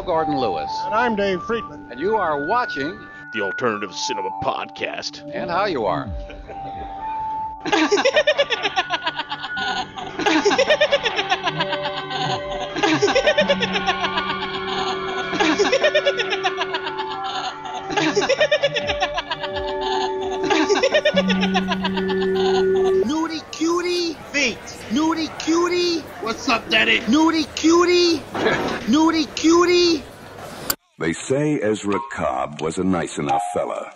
Michael Gordon Lewis. And I'm Dave Friedman. And you are watching the Alternative Cinema Podcast. And how you are. Nudie cutie feet. Nudie cutie. What's up, Daddy? Nudie cutie. Nudie cutie. Say Ezra Cobb was a nice enough fella.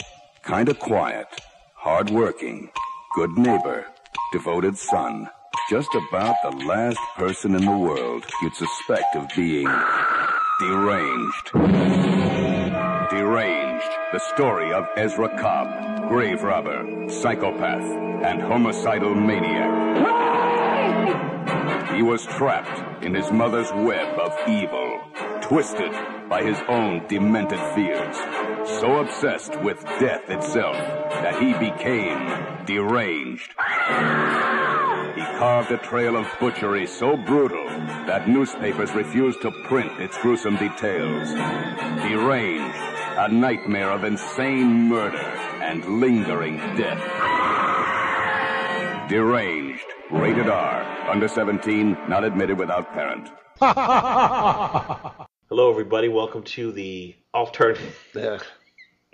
Kinda quiet, hard-working, good neighbor, devoted son. Just about the last person in the world you'd suspect of being deranged. Deranged, the story of Ezra Cobb, grave robber, psychopath, and homicidal maniac. He was trapped in his mother's web of evil, twisted by his own demented fears, so obsessed with death itself that he became deranged. He carved a trail of butchery so brutal that newspapers refused to print its gruesome details. Deranged, a nightmare of insane murder and lingering death. Deranged, rated R, under 17, not admitted without parent. Hello, everybody. Welcome to the alternative. Yeah.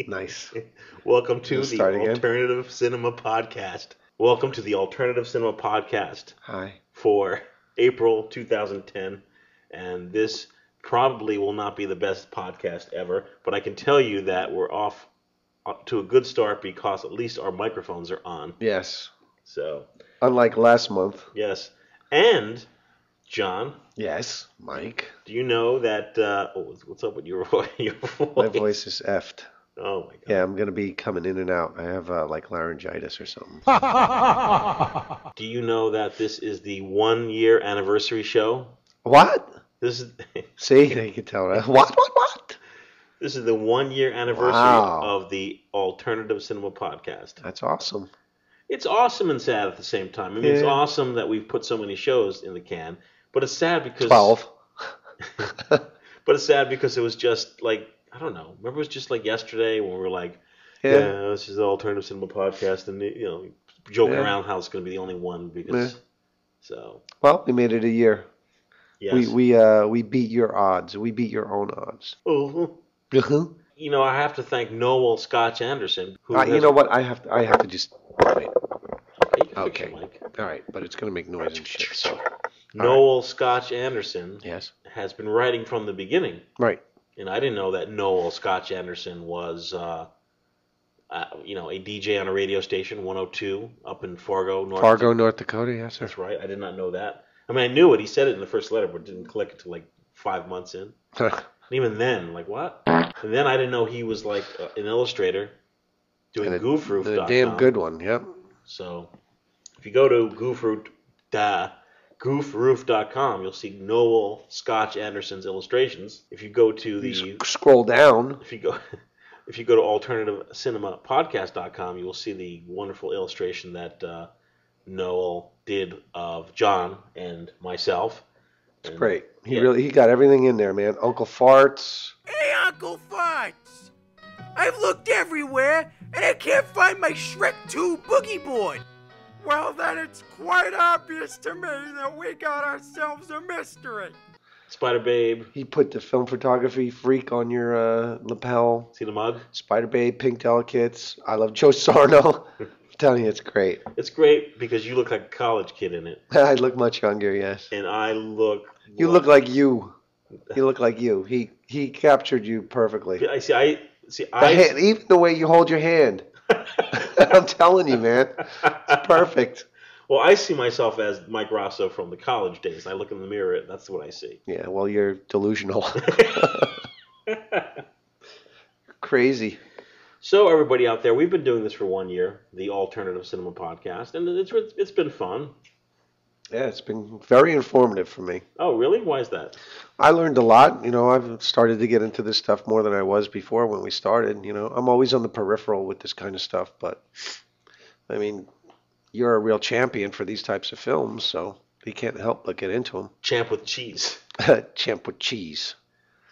Nice. Welcome to the start again. Alternative Cinema Podcast. Welcome to the Alternative Cinema Podcast Hi. for April 2010. And this probably will not be the best podcast ever, but I can tell you that we're off uh, to a good start because at least our microphones are on. Yes. So, Unlike last month. yes. And, John, Yes, Mike. do you know that? Uh, oh, what's- what's up with your, your voice? My voice is effed. Oh, my God. Yeah, I'm gonna be coming in and out. I have uh, like laryngitis or something. Do you know that this is the one year anniversary show? What? This is See, you can tell that. What? What? What? this is the one year anniversary Wow. of the Alternative Cinema Podcast. That's awesome. It's awesome and sad at the same time. I mean, it's awesome that we've put so many shows in the can, but it's sad because Twelve. but it's sad because it was just like I don't know. Remember, it was just like yesterday when we were like, Yeah. "Yeah, this is the Alternative Cinema Podcast," and you know, joking Yeah. around how it's going to be the only one because. Yeah. So Well, we made it a year. yes. We we uh we beat your odds. We beat your own odds. Oh, Uh-huh. you know, I have to thank Noel Scotch Anderson. Who Uh, you know what? I have to, I have to just wait. Fix Okay. All right, but it's gonna make noise and shit. So Noel Scotch Anderson yes, has been writing from the beginning, right. and I didn't know that Noel Scotch Anderson was, uh, uh, you know, a DJ on a radio station, 102, up in Fargo, North. Fargo, North Dakota. Yes, sir. That's right. I did not know that. I mean, I knew it. He said it in the first letter, but didn't click until like five months in. And even then, like what? And then I didn't know he was like uh, an illustrator doing And a- goofroof.com. the damn good one. Yep. So if you go to goofroof, da, goofroof.com, you'll see Noel Scotch Anderson's illustrations. If you go to the You scroll down. if you go if you go to alternativecinemapodcast.com, you will see the wonderful illustration that uh, Noel did of John and myself. It's And- great. He yeah. really he got everything in there, man. Uncle Farts. Hey, Uncle Farts! I've looked everywhere, and I can't find my Shrek 2 boogie board. Well, then it's quite obvious to me that we got ourselves a mystery. Spider Babe. He put the film photography freak on your uh, lapel. See the mug? Spider Babe, Pink Delicates. I love Joe Sarno. I'm telling you, it's great. It's great because you look like a college kid in it, I look much younger, yes. and I look. You look like you. You look like you. He he captured you perfectly. I see. I see. The I hand, even the way you hold your hand. I'm telling you, man. Perfect. Well, I see myself as Mike Raso from the college days. I look in the mirror, and that's what I see. Yeah, well, you're delusional. Crazy. So, everybody out there, we've been doing this for one year, the Alternative Cinema Podcast, and it's it's been fun. Yeah, it's been very informative for me. Oh, really? Why is that? I learned a lot. You know, I've started to get into this stuff more than I was before when we started. You know, I'm always on the peripheral with this kind of stuff, but I mean, you're a real champion for these types of films, so he can't help but get into them. Champ with cheese. Champ with cheese.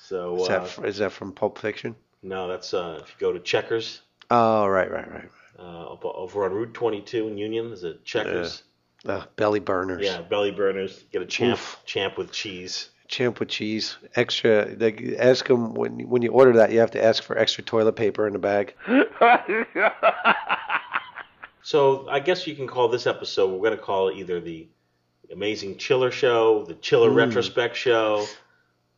So Is uh, that is that from Pulp Fiction? no, that's uh, if you go to Checkers Oh, right, right, right. uh, up- over on Route 22 in Union, there's a Checkers. Uh, belly burners. Yeah, belly burners. Get a champ Oof. champ with cheese. Champ with cheese. Extra. They ask them when when you order that, you have to ask for extra toilet paper in the bag. So I guess you can call this episode. We're going to call it either the Amazing Chiller Show, the Chiller Retrospect Show,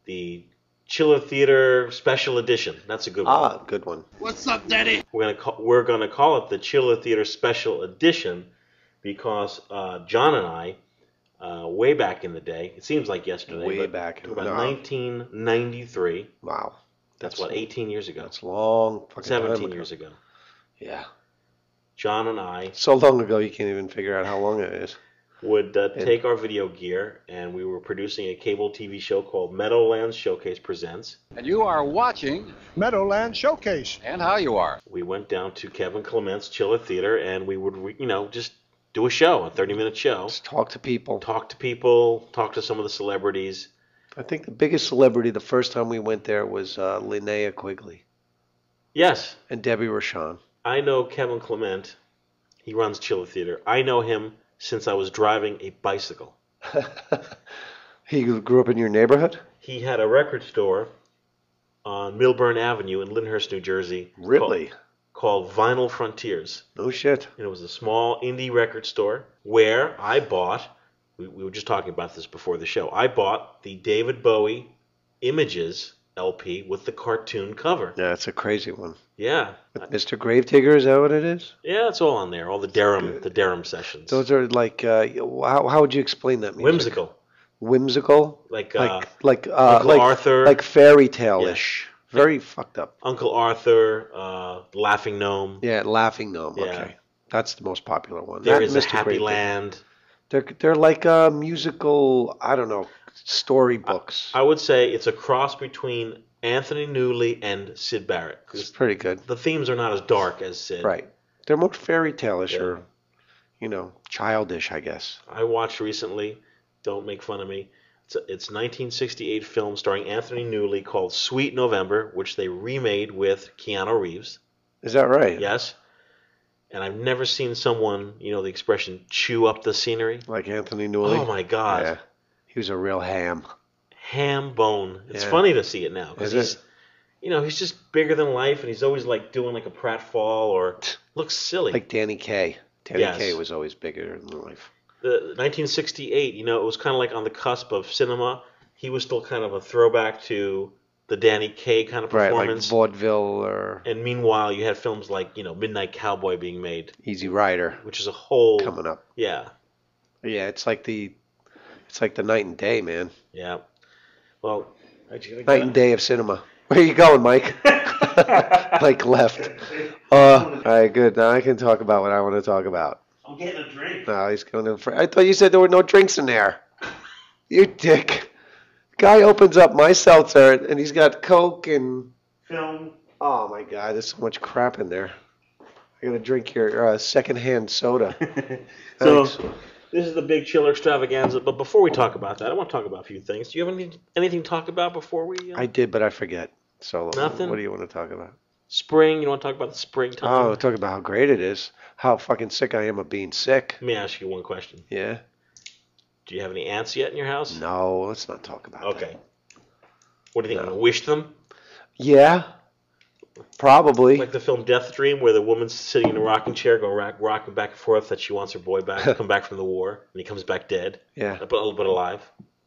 the Chiller Theater Special Edition. That's a good one. Ah, good one. What's up, Daddy? We're gonna call, we're gonna call it the Chiller Theater Special Edition because uh, John and I, uh, way back in the day, it seems like yesterday, Way but back. to about No. 1993. Wow. That's, what 18 years ago, That's long. Fucking time 17 ago. years ago. Yeah. John and I So long ago, you can't even figure out how long it is. would uh, take our video gear, and we were producing a cable TV show called Meadowlands Showcase Presents. And you are watching Meadowland Showcase. And How You Are. We went down to Kevin Clement's Chiller Theater, and we would, you know, just do a show, a 30-minute show. Just talk to people. talk to people, talk to some of the celebrities. I think the biggest celebrity the first time we went there was uh, Linnea Quigley Yes, and Debbie Rochon. I know Kevin Clement. He runs Chiller Theater. I know him since I was driving a bicycle. he grew up in your neighborhood? He had a record store on Milburn Avenue in Lyndhurst, New Jersey. Really? Called, called Vinyl Frontiers. No shit. And it was a small indie record store where I bought, we, we were just talking about this before the show, I bought the David Bowie Images LP with the cartoon cover. Yeah, it's a crazy one. Yeah. Mr. Gravedigger, is that what it is? Yeah, it's all on there. All the Deram, the Deram sessions. Those are like, uh, how, how would you explain that music? Whimsical, Whimsical? like uh, Like, like, uh, Uncle like, Arthur. like fairy tale ish. Very fucked up. Uncle Arthur, uh, Laughing Gnome. Yeah, Laughing Gnome. Yeah. Okay. That's the most popular one. There That is and a Mr. Happy Gravedigger. Land. They're they're like uh, musical. I don't know storybooks. I would say it's a cross between Anthony Newley and Syd Barrett. It's pretty good. The themes are not as dark as Syd. Right. They're more fairy tale-ish Yeah. or, you know, childish, I guess. I watched recently. Don't make fun of me. It's a, it's 1968 film starring Anthony Newley called Sweet November, which they remade with Keanu Reeves. Is that right? Yes. And I've never seen someone, you know, the expression chew up the scenery. Like Anthony Newley. Oh my God. Yeah. He was a real ham. ham bone. It's Yeah. funny to see it now because Is he's, you know, he's just bigger than life, and he's always like doing like a pratfall or looks silly. Like Danny Kaye. Danny Yes. Kaye was always bigger than life. the 1968, you know, it was kind of like on the cusp of cinema. He was still kind of a throwback to the Danny Kaye kind of Right, like performance. vaudeville or and meanwhile, you had films like you know Midnight Cowboy being made, Easy Rider which is a whole coming up. yeah Yeah, it's like the, it's like the night and day, man. yeah. Well, Night and day of cinema. Where you going, Mike? Mike left. Uh, all right, good. Now I can talk about what I want to talk about. I'm getting a drink. No, he's going to. fr- I thought you said there were no drinks in there. You dick. Guy opens up my seltzer and he's got Coke and. Film. Oh my God, there's so much crap in there. I gotta drink your uh, secondhand soda. So Thanks. This is the big chiller extravaganza. But before we talk about that, I want to talk about a few things. Do you have any, anything to talk about before we? Uh, I did, but I forget. So Nothing? what do you want to talk about? spring. You want to talk about the springtime? Oh, talk about how great it is. How fucking sick I am of being sick. Let me ask you one question. Yeah. Do you have any ants yet in your house? No, let's not talk about that. Okay. What do you think? No. I'm gonna wish them Yeah. Probably. like the film Death Dream, where the woman's sitting in a rocking chair, going rock, rocking back and forth that she wants her boy back, to come back from the war, and he comes back dead, yeah. but a little bit alive.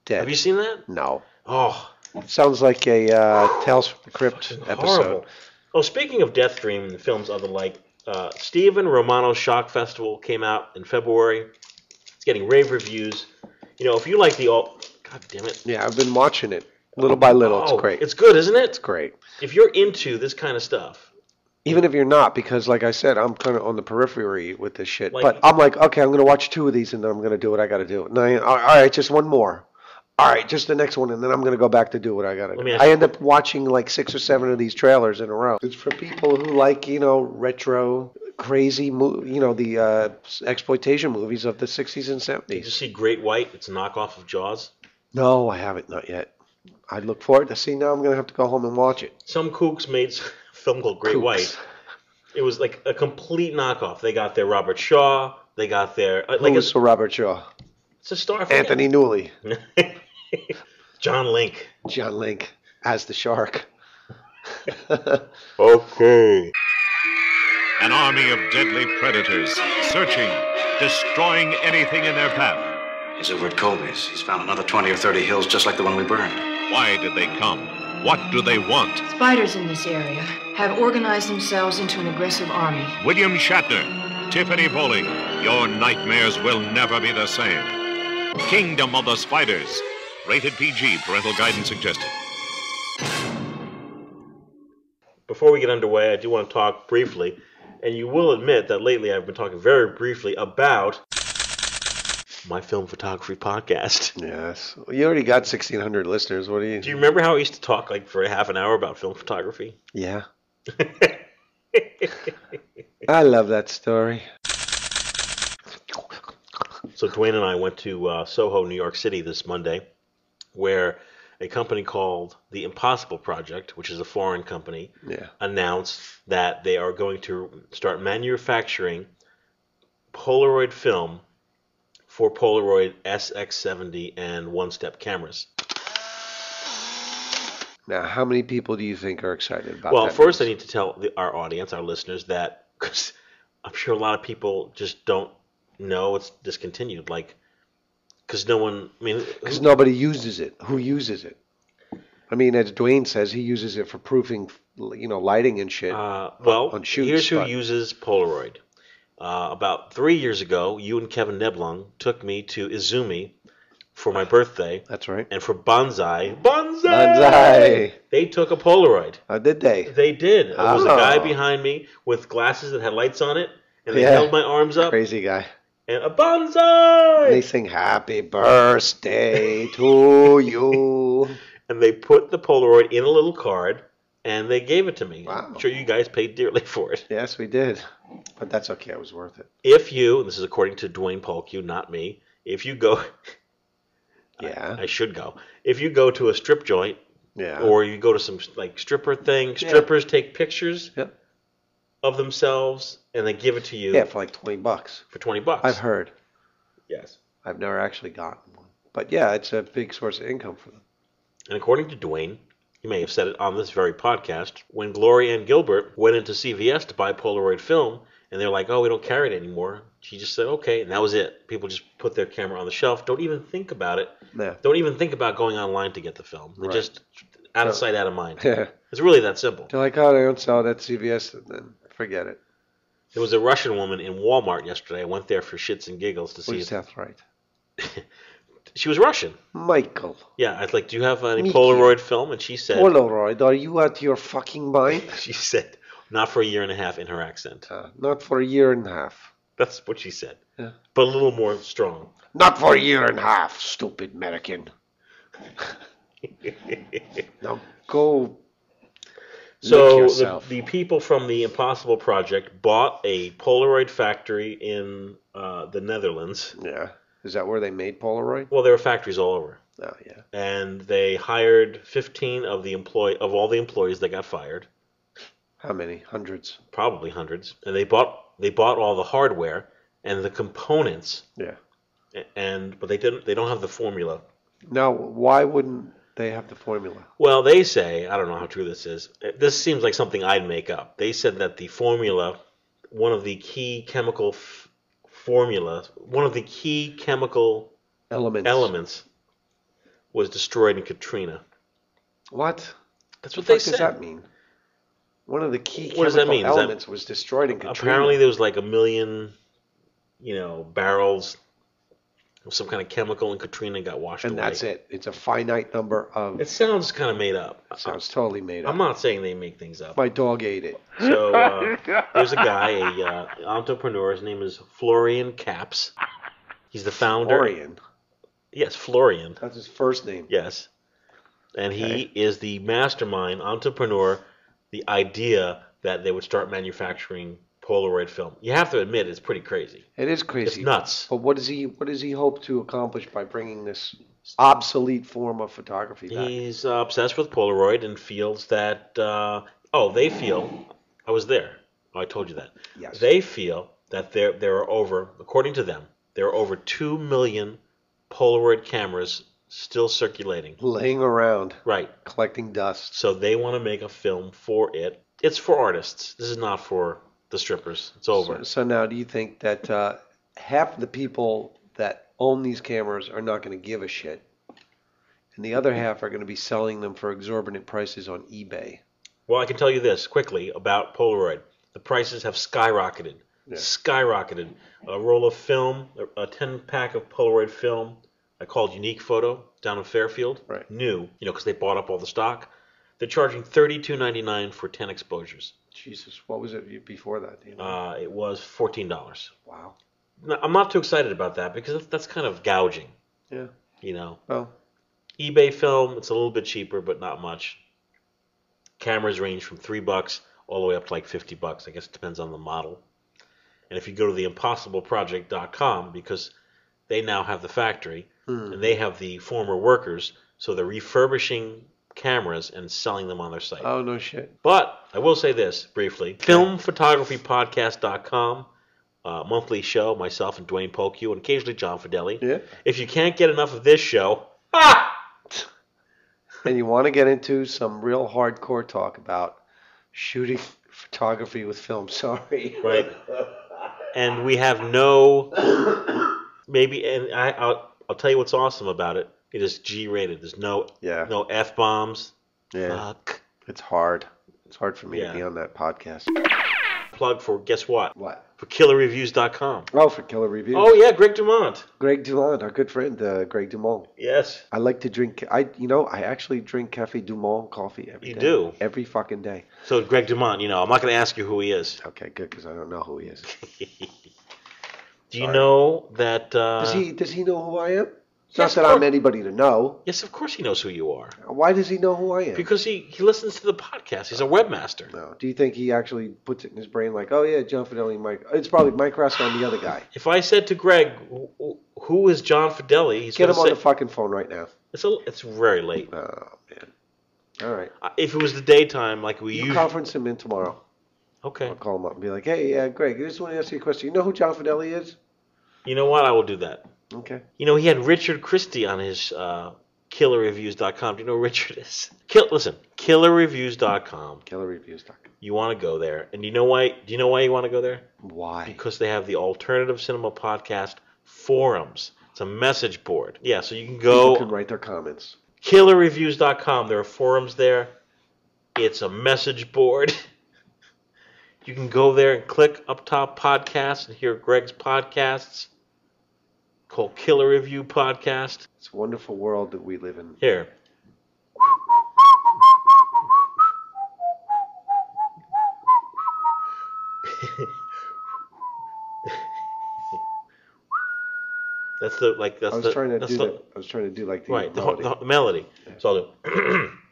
Dead. Have you seen that? No. Oh, Sounds like a uh, Tales from the Crypt episode. horrible. Oh, speaking of Death Dream and the films other like, uh, Stephen Romano's Shock Festival came out in February. It's getting rave reviews. You know, if you like the all, God damn it, Yeah, I've been watching it little by little. oh, it's great. It's good, isn't it? It's great. If you're into this kind of stuff, Even if you're not, because like I said, I'm kind of on the periphery with this shit. Like- but I'm like, okay, I'm gonna watch two of these, and then I'm gonna do what I gotta do. And I, all right, just one more. All right, just the next one, and then I'm gonna go back to do what I gotta Let me do. ask I you- end up watching like six or seven of these trailers in a row. It's for people who like, you know, retro, crazy, mo- you know, the uh, exploitation movies of the 60s and did you 70s. see Great White? It's a knockoff of Jaws. No, I haven't, not yet. I look forward to see. Now I'm gonna have to go home and watch it. Some kooks made s- a film called Great Kooks. White. It was like a complete knockoff. They got their Robert Shaw. They got their uh, like Who's it's, for Robert Shaw? it's a star. for Anthony Newley, John Link. John Link as the shark. Okay. An army of deadly predators, searching, destroying anything in their path. He's over at Colby's. He's found another 20 or 30 hills just like the one we burned. Why did they come? What do they want? Spiders in this area have organized themselves into an aggressive army. William Shatner, Tiffany Bolling, your nightmares will never be the same. Kingdom of the Spiders. Rated PG, parental guidance suggested. Before we get underway, I do want to talk briefly, and you will admit that lately I've been talking very briefly about my film photography podcast. Yes, well, you already got 1,600 listeners. What do you? Do you remember how I used to talk like for a half an hour about film photography? Yeah, I love that story. So Duane and I went to uh, Soho, New York City this Monday, where a company called the Impossible Project, which is a foreign company, Yeah, announced that they are going to start manufacturing Polaroid film for Polaroid SX70 and one-step cameras. Now, how many people do you think are excited about Well, that? first I need to tell the, our audience, our listeners, that because I'm sure a lot of people just don't know it's discontinued. Like, because no one, I mean, because nobody uses it. Who uses it? I mean, as Duane says, he uses it for proofing, you know, lighting and shit. Uh, well, on shoots, here's who but- uses Polaroid. Uh, about three years ago, you and Kevin Neblung took me to Izumi for my birthday, That's right. and for Bonsai, Bonsai, Banzai. they took a Polaroid. How did they? They did. It was a guy Oh. behind me with glasses that had lights on it, and they Yeah. held my arms up, Crazy guy. and a Bonsai! They sing "Happy Birthday to you." and they put the Polaroid in a little card, and they gave it to me. Wow. I'm sure you guys paid dearly for it. Yes, we did, but that's okay. It was worth it. If you, and this is according to Duane Polcou, you not me, if you go, Yeah, I should go. If you go to a strip joint, yeah. or you go to some like stripper thing, strippers take pictures Yep. of themselves and they give it to you yeah, for like twenty bucks. for twenty bucks. I've heard. Yes. I've never actually gotten one, but yeah, it's a big source of income for them. And according to Duane, he may have said it on this very podcast, when Gloria and Gilbert went into CVS to buy Polaroid film, and they're like, "Oh, we don't carry it anymore," she just said, "Okay," and that was it. People just put their camera on the shelf, don't even think about it, Yeah. don't even think about going online to get the film. They Right. just out of No. sight, out of mind. They're It's really that simple. like, oh, they don't sell it at CVS, and then forget it. There was a Russian woman in Walmart yesterday. I went there for shits and giggles to see. If, sounds right? she was Russian. Michael Yeah, I was like, "Do you have any Miki. Polaroid film?" And she said, Polaroid, are you out your fucking mind? "She said, not for a year and a half." In her accent, Uh, not for a year and a half. that's what she said, Yeah. but a little more strong. Not for a year and a half, stupid American. Now go. So the, the people from the Impossible Project bought a Polaroid factory in uh, the Netherlands. yeah, is that where they made Polaroid? Well, there were factories all over, Oh yeah. and they hired 15 of the employ of all the employees that got fired, How many? Hundreds. probably hundreds, and they bought they bought all the hardware and the components, Yeah. and but they didn't they don't have the formula. Now, why wouldn't they have the formula? Well, they say I don't know how true this is. This seems like something I'd make up. They said that the formula, one of the key chemical formula, one of the key chemical Elements. elements, was destroyed in Katrina. What? That's What what they does that mean? One of the key What does that chemical mean? Is that- elements was destroyed in Katrina. Apparently, there was like a million, you know, barrels of some kind of chemical in Katrina got washed and away. that's it. It's a finite number of. It sounds kind of made up. sounds totally made up. I'm not saying they make things up. My dog ate it. So uh, there's a guy, a uh, entrepreneur. His name is Florian Kaps. He's the founder. Florian. Yes, Florian. That's his first name. Yes, and he is the mastermind entrepreneur. The idea that they would start manufacturing Polaroid film. You have to admit, it's pretty crazy. It is crazy. It's nuts. But what does he? What does he hope to accomplish by bringing this obsolete form of photography. Back. He's uh, obsessed with Polaroid and feels that. Uh, oh, they feel. I was there. Oh, I told you that. Yes. They feel that there there are over, according to them, there are over two million Polaroid cameras still circulating. Laying around, Right. collecting dust. So they want to make a film for it. It's for artists. This is not for the strippers. It's over. So, so now, do you think that uh, half the people that own these cameras are not going to give a shit, and the other half are going to be selling them for exorbitant prices on eBay? Well, I can tell you this quickly about Polaroid. The prices have skyrocketed. Yeah. Skyrocketed. A roll of film, a 10 pack of Polaroid film, I called Unique Photo down in Fairfield. Right. New, you know, because they bought up all the stock. They're charging $32.99 for 10 exposures. Jesus, what was it before that? you know? Uh, it was $14. wow. Now, I'm not too excited about that because that's, kind of gouging, Yeah. you know. Well, eBay film, it's a little bit cheaper, but not much. Cameras range from three bucks all the way up to like 50 bucks. I guess it depends on the model. And if you go to the impossibleproject.com, because they now have the factory Hmm. and they have the former workers, so they're refurbishing cameras and selling them on their site. oh no shit. But I will say this briefly: filmphotographypodcast.com, uh, monthly show. Myself and Duane Polcou, and occasionally John Fedele. Yeah. If you can't get enough of this show, ah, And you want to get into some real hardcore talk about shooting photography with film? Sorry. right? and we have no maybe, and I, I'll I'll tell you what's awesome about it. It is G-rated. There's no Yeah. no f bombs. Yeah. Fuck. It's hard. It's hard for me Yeah. to be on that podcast. Plug for guess what? What? For KillerReviews.com. Oh, for killer reviews. Oh yeah, Greg Dumont. Greg Dumont, our good friend, uh, Greg Dumont. Yes. I like to drink. I, you know, I actually drink Cafe Du Monde coffee every You day. do? every fucking day. So Greg Dumont, you know, I'm not going to ask you who he is. Okay, good, because I don't know who he is. Do you Sorry. know that? Uh, Does he? Does he know who I am? It's Yes, not that I'm anybody to know. Yes, of course he knows who you are. Why does he know who I am? Because he, he listens to the podcast. He's a webmaster. no. Do you think he actually puts it in his brain like, oh yeah, John Fedele, Mike? It's probably Mike and the other guy. If I said to Greg, "Who- "Who is John Fedele?" He's Get him to on say, the fucking phone right now. It's a, it's very late. Oh man. All right. Uh, If it was the daytime, like we You usually. conference him in tomorrow. Okay. I'll call him up and be like, hey, uh, Greg, I just want to ask you a question. You know who John Fedele is? You know what? I will do that. Okay. You know, he had Richard Christy on his uh, KillerReviews.com. Do you know who Richard is? Kill, listen, KillerReviews.com. KillerReviews.com. You want to go there, and do you know why? Do you know why you want to go there? Why? Because they have the Alternative Cinema Podcast forums. It's a message board. Yeah, so you can People go can write their comments. killerreviews.com. There are forums there. It's a message board. You can go there and click up top podcasts and hear Greg's podcasts called Killer Review Podcast. It's a wonderful world that we live in. Here. that's the like that's I was the trying to do the, that. I was trying to do like the right the, melody. the, the melody. So I'll do.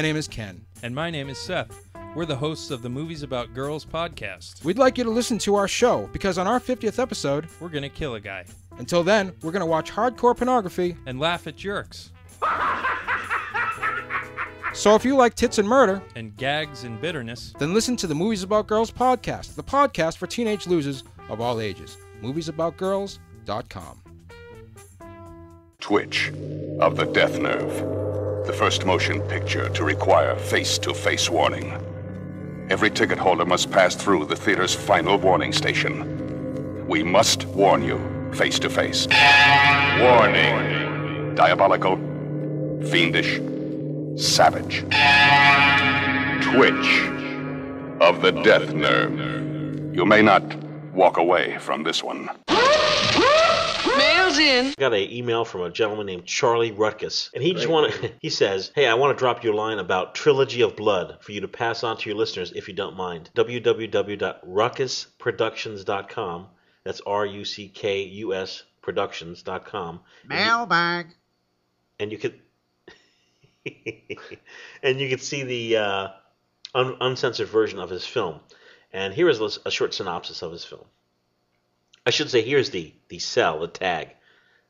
My name is Ken. And my name is Seth. We're the hosts of the Movies About Girls podcast. We'd like you to listen to our show because on our 50th episode, We're gonna kill a guy until then, we're going to watch hardcore pornography. and laugh at jerks So if you like tits and murder, and gags and bitterness. then listen to the Movies About Girls podcast, the podcast for teenage losers of all ages. Moviesaboutgirls.com. Twitch of the Death Nerve. The first motion picture to require face to face warning. Every ticket holder must pass through the theater's final warning station. We must warn you face to face. Warning. Diabolical, fiendish, savage. Twitch of the Death Nerve. You may not walk away from this one. Mail's in. got an email from a gentleman named Charlie Rutkus, and he just want to. He says, "Hey, I want to drop you a line about Trilogy of Blood for you to pass on to your listeners if you don't mind. www.ruckusproductions.com. That's R U C K U S Productions.com. Mailbag. and you could and you could see the uh, un- uncensored version of his film. And here is a, a short synopsis of his film. I should say, here's the the cell, the tag.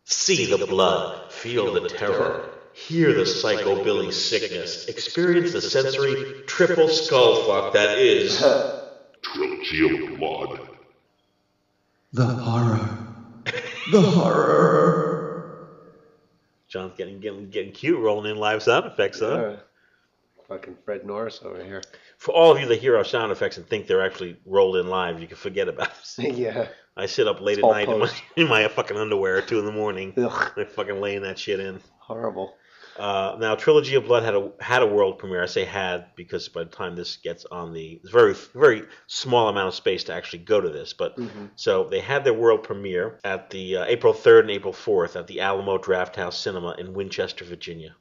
See the blood, feel the terror, hear the psychobilly sickness, experience the sensory triple skull fuck that is Trilogy of Blood. The horror. The horror. John's getting getting getting cute, rolling in live sound effects, huh? Yeah. Fucking Fred Norris over here. For all of you that hear our sound effects and think they're actually rolled in live, you can forget about this. yeah. I sit up late It's at night in my, in my fucking underwear at two in the morning. Ugh. I fucking laying that shit in. Horrible. Uh, now, Trilogy of Blood had a had a world premiere. I say had because by the time this gets on the it's very very small amount of space to actually go to this. But Mhm. so they had their world premiere at the uh, April third and April fourth at the Alamo Draft House Cinema in Winchester, Virginia.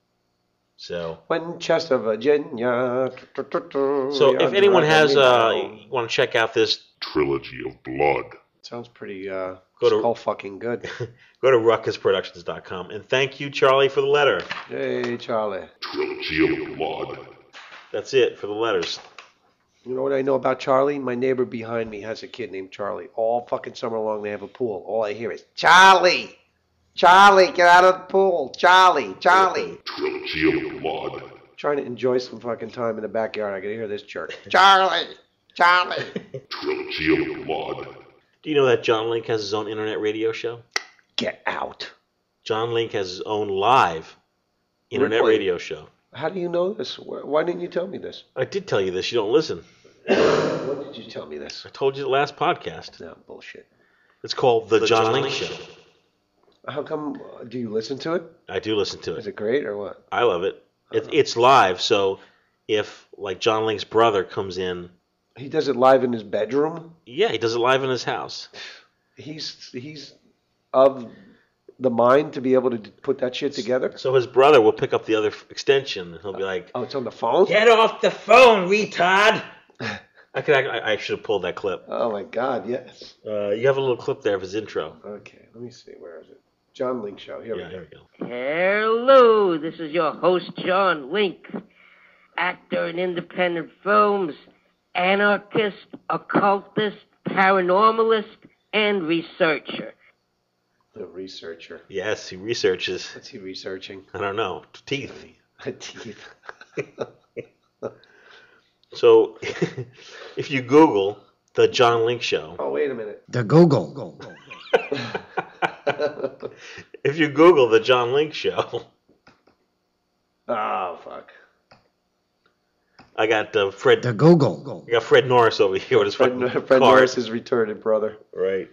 So Winchester, Virginia. so if anyone has uh, want to check out this Trilogy of Blood. Sounds pretty uh, Go to- skull fucking good. go to ruckusproductions.com and thank you, Charlie, for the letter. Hey, Charlie. Trilogy of Blood. That's it for the letters. You know what I know about Charlie? My neighbor behind me has a kid named Charlie. All fucking summer long they have a pool. All I hear is Charlie, Charlie, get out of the pool, Charlie, Charlie. Trilogy of Blood. Trying to enjoy some fucking time in the backyard. I can hear this jerk. Charlie, Charlie. Trilogy of Blood. Do you know that John Link has his own internet radio show? Get out. John Link has his own live internet Really? radio show. How do you know this? Why didn't you tell me this? I did tell you this. You don't listen. When did you tell me this? I told you the last podcast. No, bullshit. It's called The, John, Link, Show. How come? uh, Do you listen to it? I do listen to it. Is it. it great or what? I love it. it. It's live, so if like John Link's brother comes in, He does it live in his bedroom. yeah, he does it live in his house. He's he's of the mind to be able to put that shit together. So his brother will pick up the other extension, and he'll be like, Oh, it's on the phone. "Get off the phone, retard!" I could. I, I should have pulled that clip. Oh my God, yes. Uh, you have a little clip there of his intro. Okay, let me see. Where is it? John Link Show. Here Yeah, we here go. we go. Hello, this is your host, John Link, actor in independent films, anarchist, occultist, paranormalist, and researcher. The researcher. Yes, he researches. What's he researching? I don't know teeth. Teeth. So, if you Google the John Link Show, Oh, wait a minute. The Google. if you Google the John Link Show, Oh fuck. I got uh, Fred. The Google. I got Fred Norris over here with his Fred, fucking Fred card. Norris's retarded brother. Right.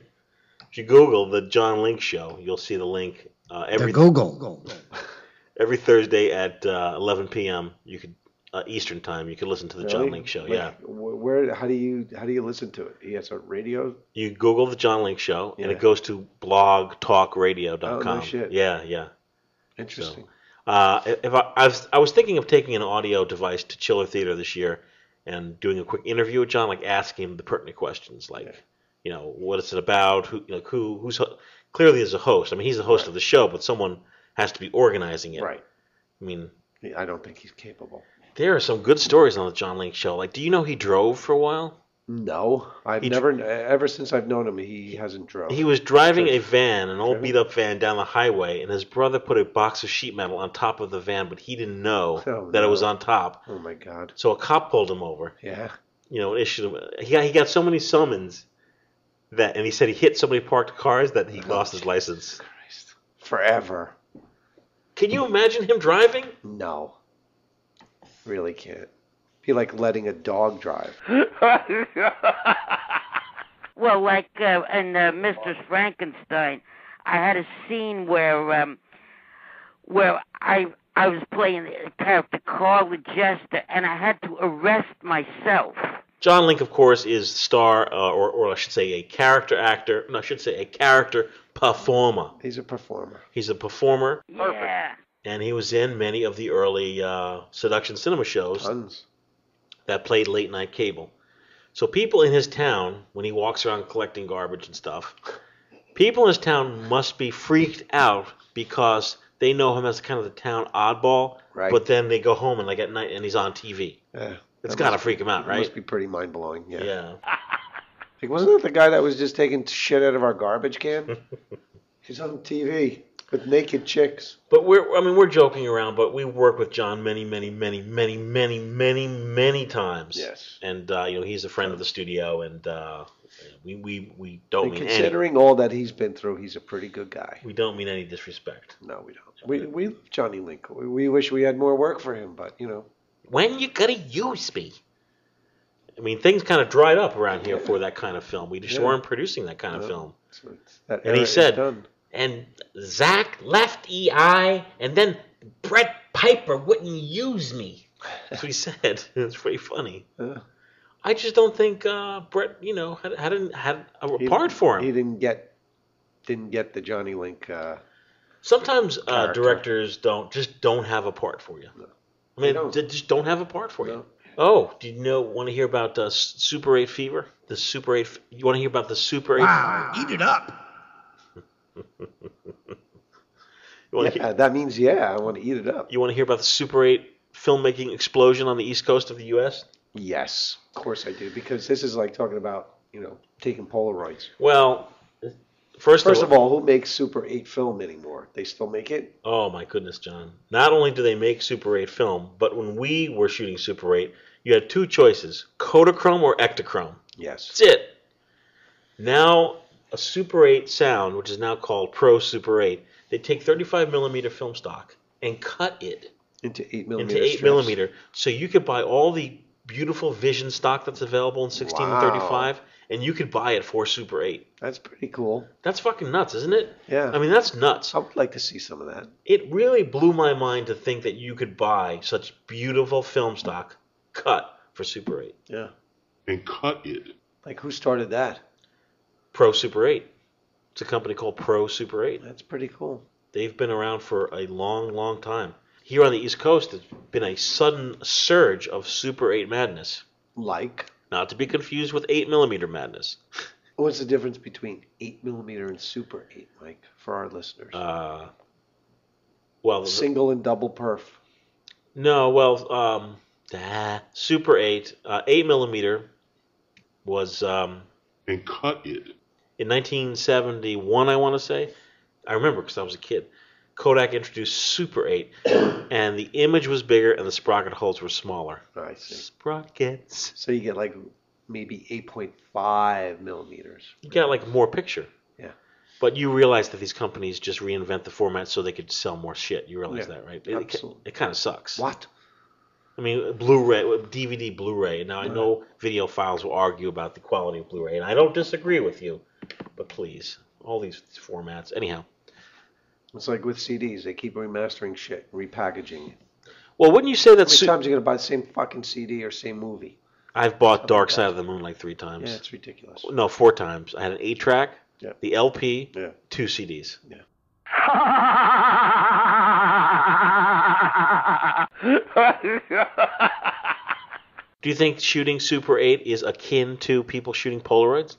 If you Google the John Link Show, you'll see the link. Uh, The every Google. every Thursday at uh, 11 p.m. You could uh, Eastern time. You could listen to the John Link Show. Like, Yeah. Where? How do you? How do you listen to it? He has a radio. You Google the John Link Show, and it goes to blogtalkradio.com. Oh, no shit. Yeah, yeah. Interesting. Uh, if I, I, was, I was thinking of taking an audio device to Chiller Theater this year and doing a quick interview with John, like asking him the pertinent questions, like, Yeah. you know, what is it about? Who, you know, who, who's clearly is a host. I mean, he's the host of the show, but someone has to be organizing it. Right. I mean, I don't think he's capable. there are some good stories on the John Link Show. Like, do you know he drove for a while? No, I've He- never. Ever since I've known him, he hasn't drove. He was driving a van, an old beat up van, down the highway, and his brother put a box of sheet metal on top of the van, but he didn't know Oh, that it was on top. Oh my God. So a cop pulled him over. Yeah. You know, issued him. He got, he got so many summons that, and he said he hit so many parked cars that he oh, lost his license. Christ. Forever. Can you imagine him driving? No. Really can't. Be like letting a dog drive. well, like uh, in uh, Mr. Frankenstein, I had a scene where um, where I I was playing the character Carl the Jester, and I had to arrest myself. John Link, of course, is star, uh, or, or I should say, a character actor. No, I should say a character performer. He's a performer. He's a performer, Yeah. and he was in many of the early uh, seduction cinema shows. Tons. That played late night cable. So people in his town, when he walks around collecting garbage and stuff, People in his town must be freaked out because they know him as kind of the town oddball. Right. But then they go home and like at night and he's on TV. Yeah. It's got to freak him out, it right? Must be pretty mind blowing. Yeah. Yeah. Like, wasn't that the guy that was just taking shit out of our garbage can? He's on TV with naked chicks. But we're I mean we're joking around, but we work with John many, many, many, many, many, many, many times. Yes. And uh, you know he's a friend of the studio, and uh, we we we don't And mean any, considering all that he's been through, he's a pretty good guy. we don't mean any disrespect. No, we don't. We we love Johnny Link. We, we wish we had more work for him, but you know. When you gonna use me? I mean, things kind of dried up around here for that kind of film. We just Yeah. weren't producing that kind of No. film. So that And he said. And Zach left EI, and then Brett Piper wouldn't use me. That's what he said. It's pretty funny. Yeah. I just don't think uh, Brett, you know, had had, had a He- part for him. He didn't get didn't get the Johnny Link. Uh, Sometimes uh, directors don't just don't have a part for you. I mean, They don't. they just don't have a part for you. Oh, do you know? Want to hear about uh, Super Eight Fever? The Super Eight. You want to hear about the Super Eight? Wow, eat it up. You want to yeah, that means yeah, I want to eat it up. You want to hear about the Super 8 filmmaking explosion on the East Coast of the U.S.? Yes, of course I do, because this is like talking about you know taking Polaroids. Well, first, First of all, who makes Super 8 film anymore? They still make it? oh my goodness, John! Not only do they make Super 8 film, but when we were shooting Super 8, you had two choices: Kodachrome or Ektachrome. Yes. That's it. Now, a Super 8 sound, which is now called Pro Super 8, they take 35 millimeter film stock and cut it Into 8 millimeter. into 8 strips. millimeter. So you could buy all the beautiful Vision stock that's available in 16 and 35, and you could buy it for Super 8. That's pretty cool. That's fucking nuts, isn't it? Yeah. I mean, that's nuts. I would like to see some of that. It really blew my mind to think that you could buy such beautiful film stock cut for Super 8. Yeah. And cut it. Like who started that? Pro Super 8. It's a company called Pro Super 8. That's pretty cool. They've been around for a long, long time. Here on the East Coast, there's been a sudden surge of Super 8 madness. Like, Not to be confused with 8 millimeter madness. what's the difference between 8 millimeter and Super 8, Mike, for our listeners? Uh, well, Single and double perf. No, well, um, ah, Super 8, uh, 8 millimeter was um, and cut it. In 1971, I want to say. I remember because I was a kid. Kodak introduced Super 8, and the image was bigger and the sprocket holes were smaller. Oh, I see. Sprockets. So you get like maybe 8.5 millimeters. You got like more picture. Yeah. But you realize that these companies just reinvent the format so they could sell more shit. You realize Yeah, that, right? It, it, absolutely. it kind of sucks. What? I mean, Blu-ray, DVD, Blu-ray. Now I know videophiles will argue about the quality of Blu-ray, and I don't disagree with you, but please, all these formats. Anyhow, It's like with CDs. They keep remastering shit, repackaging it. well, wouldn't you say How that? many Su- times are you going to buy the same fucking CD or same movie? I've bought Dark Side of the Moon like three times. Yeah, it's ridiculous. No, four times. I had an eight-track, Yeah. the LP, Yeah. two CDs. Yeah. Do you think shooting Super 8 is akin to people shooting Polaroids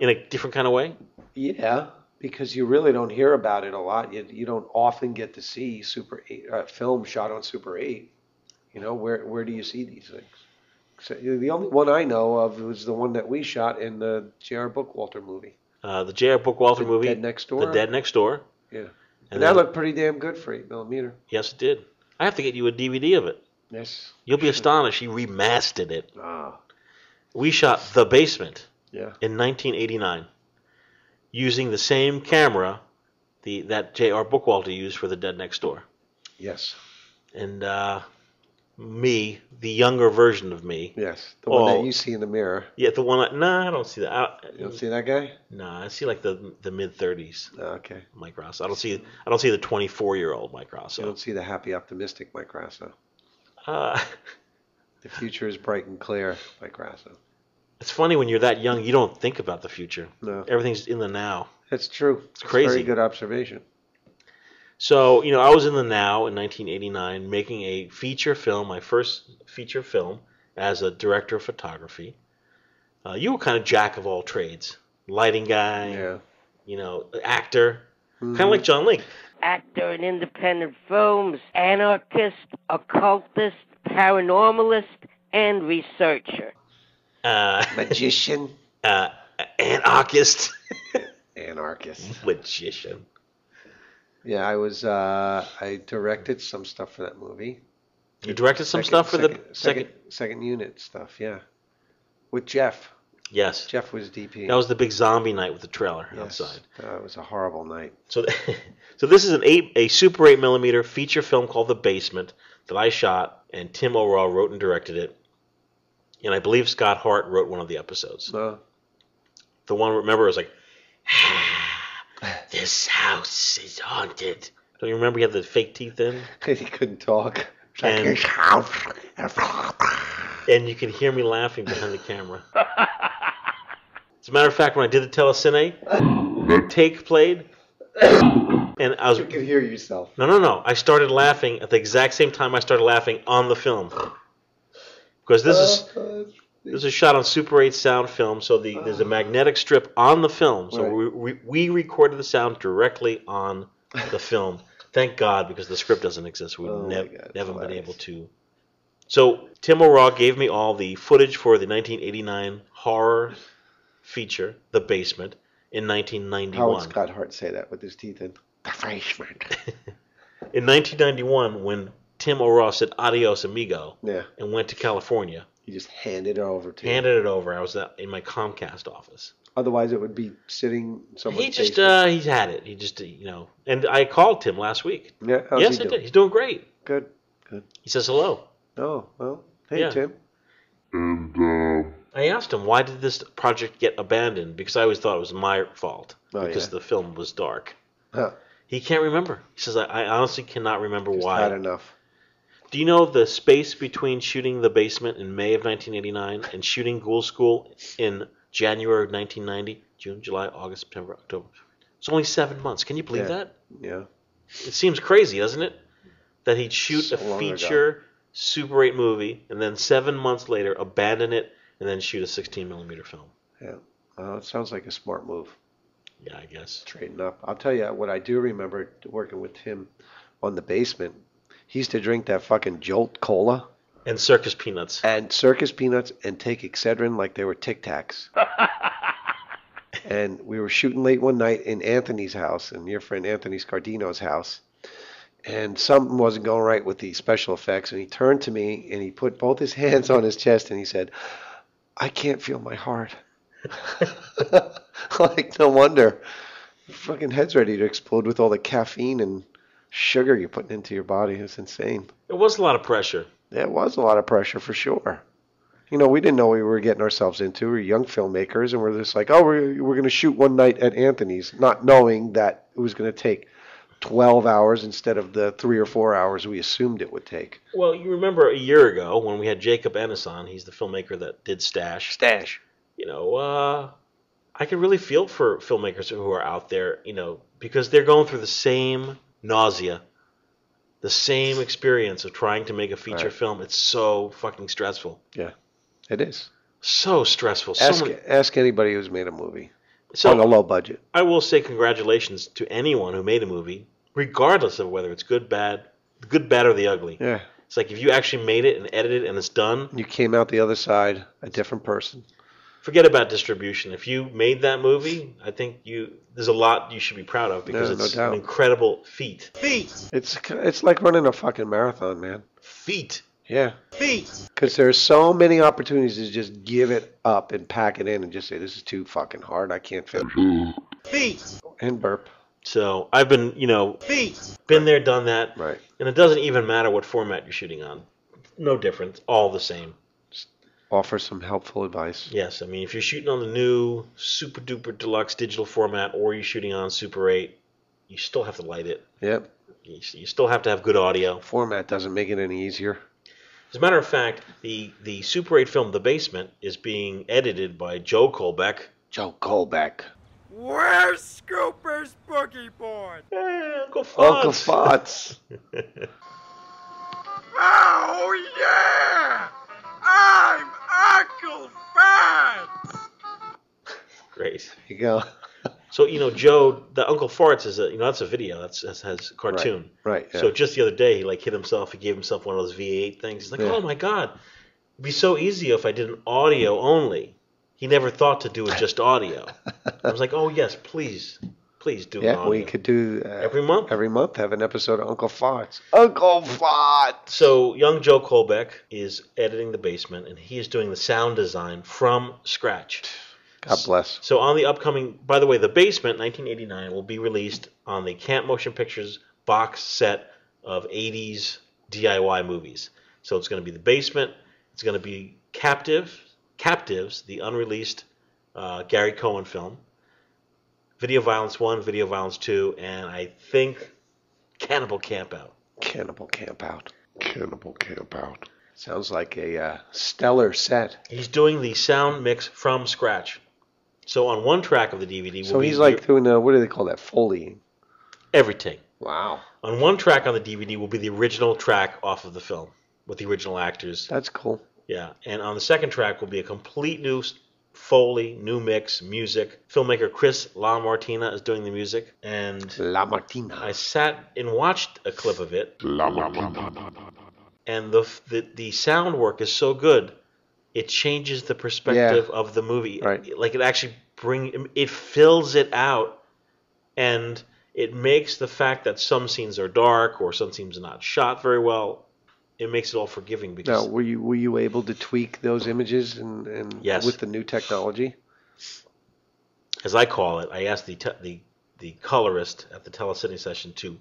in a different kind of way? Yeah, because you really don't hear about it a lot. You, you don't often get to see Super 8 uh, film shot on Super 8. You know, where where do you see these things? So, the only one I know of was the one that we shot in the J.R. Bookwalter movie. Uh, the J.R. Bookwalter The movie, Dead Next Door? The Dead Next Door. Yeah. And And, then- that looked pretty damn good for 8 millimeter. Yes, it did. I have to get you a DVD of it. Yes. You'll be astonished. He remastered it. Ah. We shot The Basement Yeah. in 1989 using the same camera the that J.R. Bookwalter used for The Dead Next Door. Yes. And uh, me, the younger version of me. Yes. The one Oh. that you see in the mirror. Yeah, the one. I, nah, I don't see that. I, You don't see that guy? Nah, I see like the the mid 30s. Okay. Mike Raso. I don't see. I don't see the 24 year old Mike Raso. You don't see the happy, optimistic Mike Raso. Uh, The future is bright and clear, Mike Raso. It's funny when you're that young, you don't think about the future. No. Everything's in the now. That's true. It's crazy. Very good observation. So, you know, I was in the now in 1989 making a feature film, my first feature film as a director of photography. Uh, you were kind of jack of all trades, lighting guy, Yeah. you know, actor, kind Mm-hmm. of like John Link. actor in independent films, anarchist, occultist, paranormalist, and researcher. Uh, Magician. uh, anarchist, Anarchist. magician. Yeah, I was. Uh, I directed some stuff for that movie. You directed some Second- stuff for second, the second second. second unit stuff. Yeah, with Jeff. Yes, Jeff was DP. that was the big zombie night with the trailer Yes. outside. That was a horrible night. So, so this is an eight, a super eight millimeter feature film called The Basement that I shot, and Tim O'Rourke wrote and directed it, and I believe Scott Hart wrote one of the episodes. The one remember was like, "This house is haunted." Don't you remember he had the fake teeth in? he couldn't talk. And- and you can hear me laughing behind the camera. As a matter of fact, when I did the telecine, take played, and I was You can hear yourself. no, no, no. I started laughing at the exact same time I started laughing on the film because this is Uh, this is shot on Super 8 sound film, so the, there's a magnetic strip on the film, so Right. we, we we recorded the sound directly on the film. Thank God, because the script doesn't exist. We've Oh my nev- God, never been able to. So Tim O'Rourke gave me all the footage for the 1989 horror feature, The Basement, in 1991. How would 1991. Scott Hart say that with his teeth in? The basement. In 1991, when Tim O'Rourke said "Adios, amigo" Yeah, and went to California, he just handed it over to. him. handed it over. I was in my Comcast office. Otherwise, it would be sitting somewhere. He just uh, he's had it. He just uh, you know. And I called Tim last week. yeah. How's yes, he I doing? did. He's doing great. Good. Good. He says hello. Oh well. Hey Yeah. Tim. I asked him why did this project get abandoned because I always thought it was my fault Oh, because yeah. the film was dark. Huh. He can't remember. He says I, I honestly cannot remember Just why. had enough. Do you know the space between shooting The Basement in May of 1989 and shooting Ghoul School in January of 1990? June, July, August, September, October. It's only seven months. Can you believe Yeah. that? Yeah. It seems crazy, doesn't it? That he'd shoot So a long ago. feature Super 8 movie and then seven months later abandon it and then shoot a 16 millimeter film. Yeah. Uh, it sounds like a smart move. Yeah, I guess. Trading up. I'll tell you what I do remember working with him on the basement. He used to drink that fucking Jolt Cola And circus peanuts. and circus peanuts and take Excedrin like they were Tic Tacs. and we were shooting late one night in Anthony's house, and your friend Anthony Scardino's house. And something wasn't going right with the special effects. And he turned to me and he put both his hands on his chest and he said, I can't feel my heart. like, no wonder. Your fucking head's ready to explode with all the caffeine and sugar you're putting into your body. It's insane. It was a lot of pressure. There was a lot of pressure for sure. You know, we didn't know what we were getting ourselves into. We're young filmmakers, and we're just like, oh, we're, we're going to shoot one night at Anthony's, not knowing that it was going to take 12 hours instead of the three or four hours we assumed it would take. Well, you remember a year ago when we had Jacob Ennis on. He's the filmmaker that did Stash. Stash. You know, uh, I can really feel for filmmakers who are out there, you know, because they're going through the same nausea, the same experience of trying to make a feature Right. film. It's so fucking stressful. Yeah, it is. So stressful. So Ask, many, ask anybody who's made a movie so on a low budget. I will say congratulations to anyone who made a movie, regardless of whether it's good, bad, good, bad, or the ugly. Yeah. It's like if you actually made it and edited it and it's done, You came out the other side a different person. Forget about distribution. If you made that movie, I think you there's a lot you should be proud of because Yeah, no it's doubt. an incredible feat. Feet. It's it's like running a fucking marathon, man. Feat. Yeah. Feet. Because there's so many opportunities to just give it up and pack it in and just say this is too fucking hard. I can't fit. Feet. And burp. So I've been, you know, Feet. been there, done that, Right. and it doesn't even matter what format you're shooting on. No difference, all the same. Offer some helpful advice. Yes, I mean if you're shooting on the new super duper deluxe digital format or you're shooting on Super 8, you still have to light it. Yep. You, you still have to have good audio. Format doesn't make it any easier. As a matter of fact, the the Super 8 film The Basement is being edited by Joe Colbeck. Joe Colbeck. Where's Scooper's boogie board? Hey, eh, Uncle Uncle Fots. Oh yeah! I'm Uncle Fats! Great. There you go. So you know, Joe, the Uncle Farts is a you know that's a video that's that's has cartoon. Right, yeah. So just the other day, he like hit himself. He gave himself one of those V8 things. He's like, Yeah. oh my god, it'd be so easy if I did an audio only. He never thought to do it just audio. I was like, oh yes, please, please do Yeah, we could do uh, Every month. Every month, have an episode of Uncle Farts. Uncle Farts. So young Joe Colbeck is editing the basement, and he is doing the sound design from scratch. God bless. So on the upcoming, by the way, the basement 1989 will be released on the Camp Motion Pictures box set of 80s DIY movies. So it's going to be the basement. It's going to be Captive, Captives, the unreleased uh, Gary Cohen film. Video Violence 1, Video Violence 2, and I think Cannibal Campout. Cannibal Campout. Cannibal Campout. Sounds like a uh, stellar set. He's doing the sound mix from scratch. So on one track of the DVD will So be he's like doing uh, what do they call that? Foleying. everything. Wow. On one track on the DVD will be the original track off of the film with the original actors. That's cool. Yeah, and on the second track will be a complete new Foley, new mix, music. Filmmaker Chris LaMartina is doing the music, and LaMartina. I sat and watched a clip of it, La Martina. and the the, the sound work is so good, it changes the perspective of the movie. Right. Like it actually bring it fills it out, and it makes the fact that some scenes are dark or some scenes are not shot very well. It makes it all forgiving because Now, were you were you able to tweak those images and, and Yes. with the new technology? as I call it, I asked the te- the the colorist at the telecine session to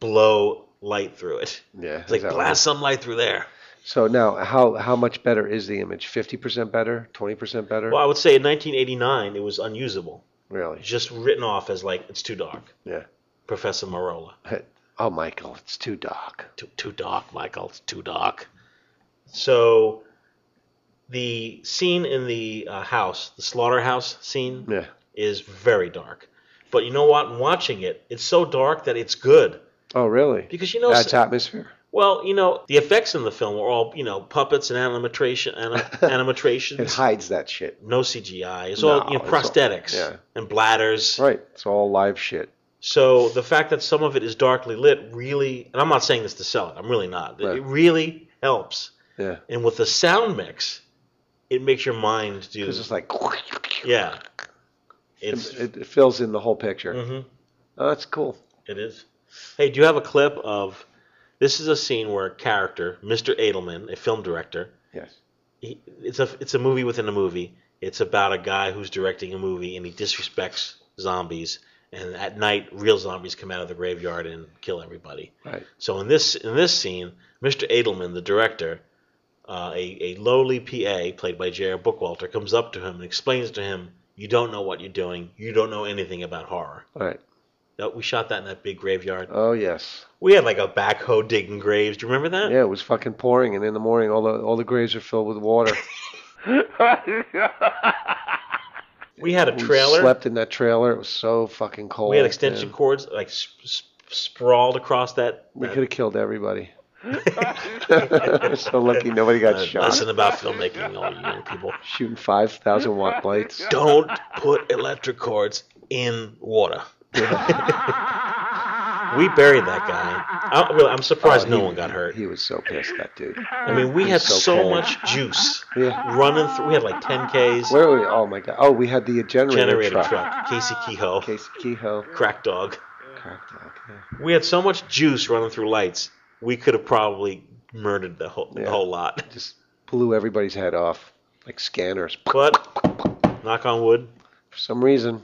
blow light through it. Yeah. It's like that blast some light through there. So now, how how much better is the image? Fifty percent better? Twenty percent better? Well, I would say in 1989 it was unusable, Really? just written off as like it's too dark. Yeah. Professor Marola, Oh, Michael, it's too dark. too too dark, Michael. It's too dark. So the scene in the uh, house, the slaughterhouse scene, Yeah. is very dark. But you know what? In watching it, it's so dark that it's good Oh, really? because you know That's atmosphere. Well, you know, the effects in the film were all, you know, puppets and animatration, anim. It hides that shit. no CGI. It's No, all, you know, it's all- prosthetics yeah. and bladders. Right. It's all live shit. So the fact that some of it is darkly lit really, and I'm not saying this to sell it. I'm really not. Right. It really helps. Yeah. And with the sound mix, it makes your mind do. It's like yeah. It's. it, it fills in the whole picture. Mhm. Oh, that's cool. It is. Hey, do you have a clip of? This is a scene where a character, Mr. Edelman, a film director, Yes. he, it's a it's a movie within a movie. It's about a guy who's directing a movie and he disrespects zombies. And at night, real zombies come out of the graveyard and kill everybody. Right. So in this in this scene, Mr. Edelman, the director, uh, a a lowly PA played by J.R. Bookwalter, comes up to him and explains to him, "You don't know what you're doing. You don't know anything about horror." Right. That we shot that in that big graveyard. Oh yes. We had like a backhoe digging graves. Do you remember that? Yeah, it was fucking pouring, and in the morning, all the all the graves are filled with water. We had a We trailer. slept in that trailer. It was so fucking cold. We had extension man. cords like sp- sp- sprawled across that. We that- could have killed everybody. We're so lucky nobody got uh, shot. Listen about filmmaking, all you young people. Shooting five thousand watt lights. Don't put electric cords in water. we buried that guy. I, really, I'm surprised Oh, no he- one got hurt. He was so pissed, that dude. I mean, we had so so much juice Yeah. running through. We had like 10 Ks. Where were we? Oh my god. Oh, we had the generator, generator truck. truck. Casey Kehoe. Casey Kehoe. Crack dog. Crack dog. Yeah. We had so much juice running through lights. We could have probably murdered the whole the whole lot. Just blew everybody's head off like scanners. But knock on wood. For some reason,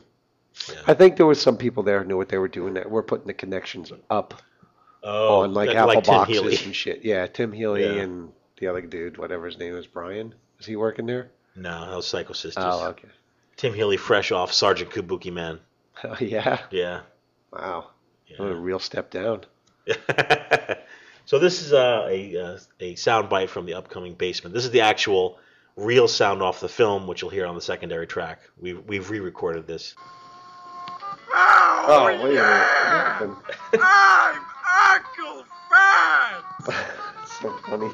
Yeah. I think there was some people there who knew what they were doing. That were putting the connections up Oh, on like Apple like boxes Healy. and shit. Yeah, Tim Healy Yeah. and the other dude, whatever his name is, Brian. Is he working there? No, that was Psycho Sisters. Oh, okay. Tim Healy, fresh off Sergeant Kabukiman. Oh, yeah. Yeah. Wow. Yeah. What a real step down. so this is uh, a uh, a sound bite from the upcoming Basement. This is the actual real sound off the film, which you'll hear on the secondary track. We've we've re-recorded this. Oh, oh, wait a minute. What? I'm Uncle Fat! so funny.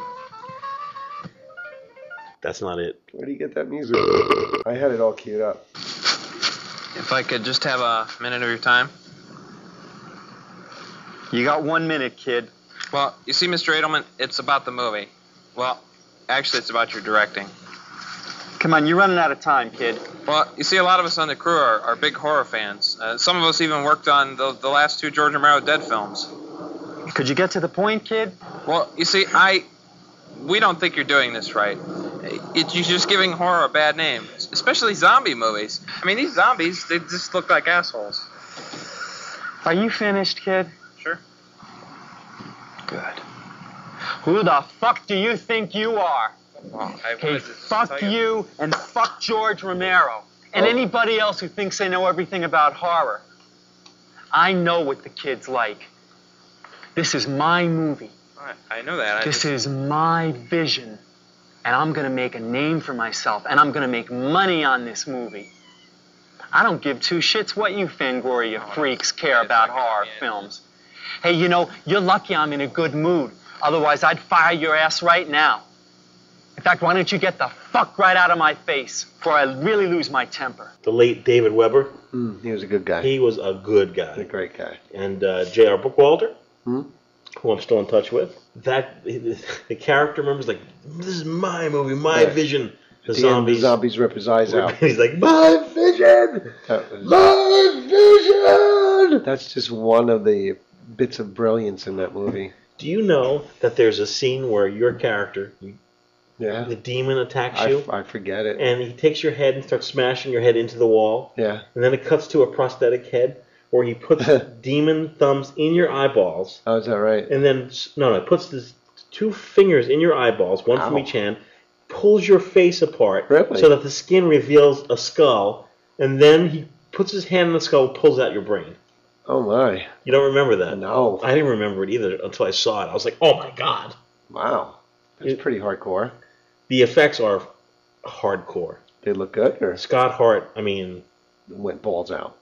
That's not it. Where do you get that music? I had it all queued up. If If I could just have a minute of your time. You got one minute, kid. Well, you see, Mr. Edelman, it's about the movie. Well, actually, it's about your directing. Come on, you're running out of time, kid. Well, you see, a lot of us on the crew are, are big horror fans. Uh, some of us even worked on the, the last two George Romero Dead films. Could you get to the point, kid? Well, you see, I. We don't think you're doing this right. It, you're just giving horror a bad name, especially zombie movies. I mean, these zombies, they just look like assholes. Are you finished, kid? Sure. Good. Who the fuck do you think you are? Okay, fuck you and fuck George Romero and Oh. anybody else who thinks they know everything about horror. I know what the kids like. This is my movie. I, I know that. I This just, is my vision. And I'm gonna make a name for myself, and I'm gonna make money on this movie. I don't give two shits what you Fangoria oh, freaks care about horror films. Hey, you know, you're lucky I'm in a good mood. Otherwise, I'd fire your ass right now. In fact, why don't you get the fuck right out of my face before I really lose my temper? The late David Weber. Mm, he was a good guy. He was a good guy. a great guy. And uh, J.R. Bookwalter, Hmm? who I'm still in touch with. That the character remembers like this is my movie, my Yeah. vision. The At the end, zombies. the zombies rip his eyes out. He's like my vision, was- my vision. That's just one of the bits of brilliance in that movie. Do you know that there's a scene where your character, you, Yeah. the demon attacks I, you, I forget it. and he takes your head and starts smashing your head into the wall, yeah. and then it cuts to a prosthetic head where he puts demon thumbs in your eyeballs, Oh, is that right? and then no, no, puts his two fingers in your eyeballs, one from each hand, pulls your face apart Really? so that the skin reveals a skull, and then he puts his hand in the skull, pulls out your brain. Oh my. You don't remember that? No. I didn't remember it either until I saw it. I was like, oh my god. Wow. That's It- pretty hardcore. The effects are hardcore. They look good or Scott Hart, I mean, went balls out.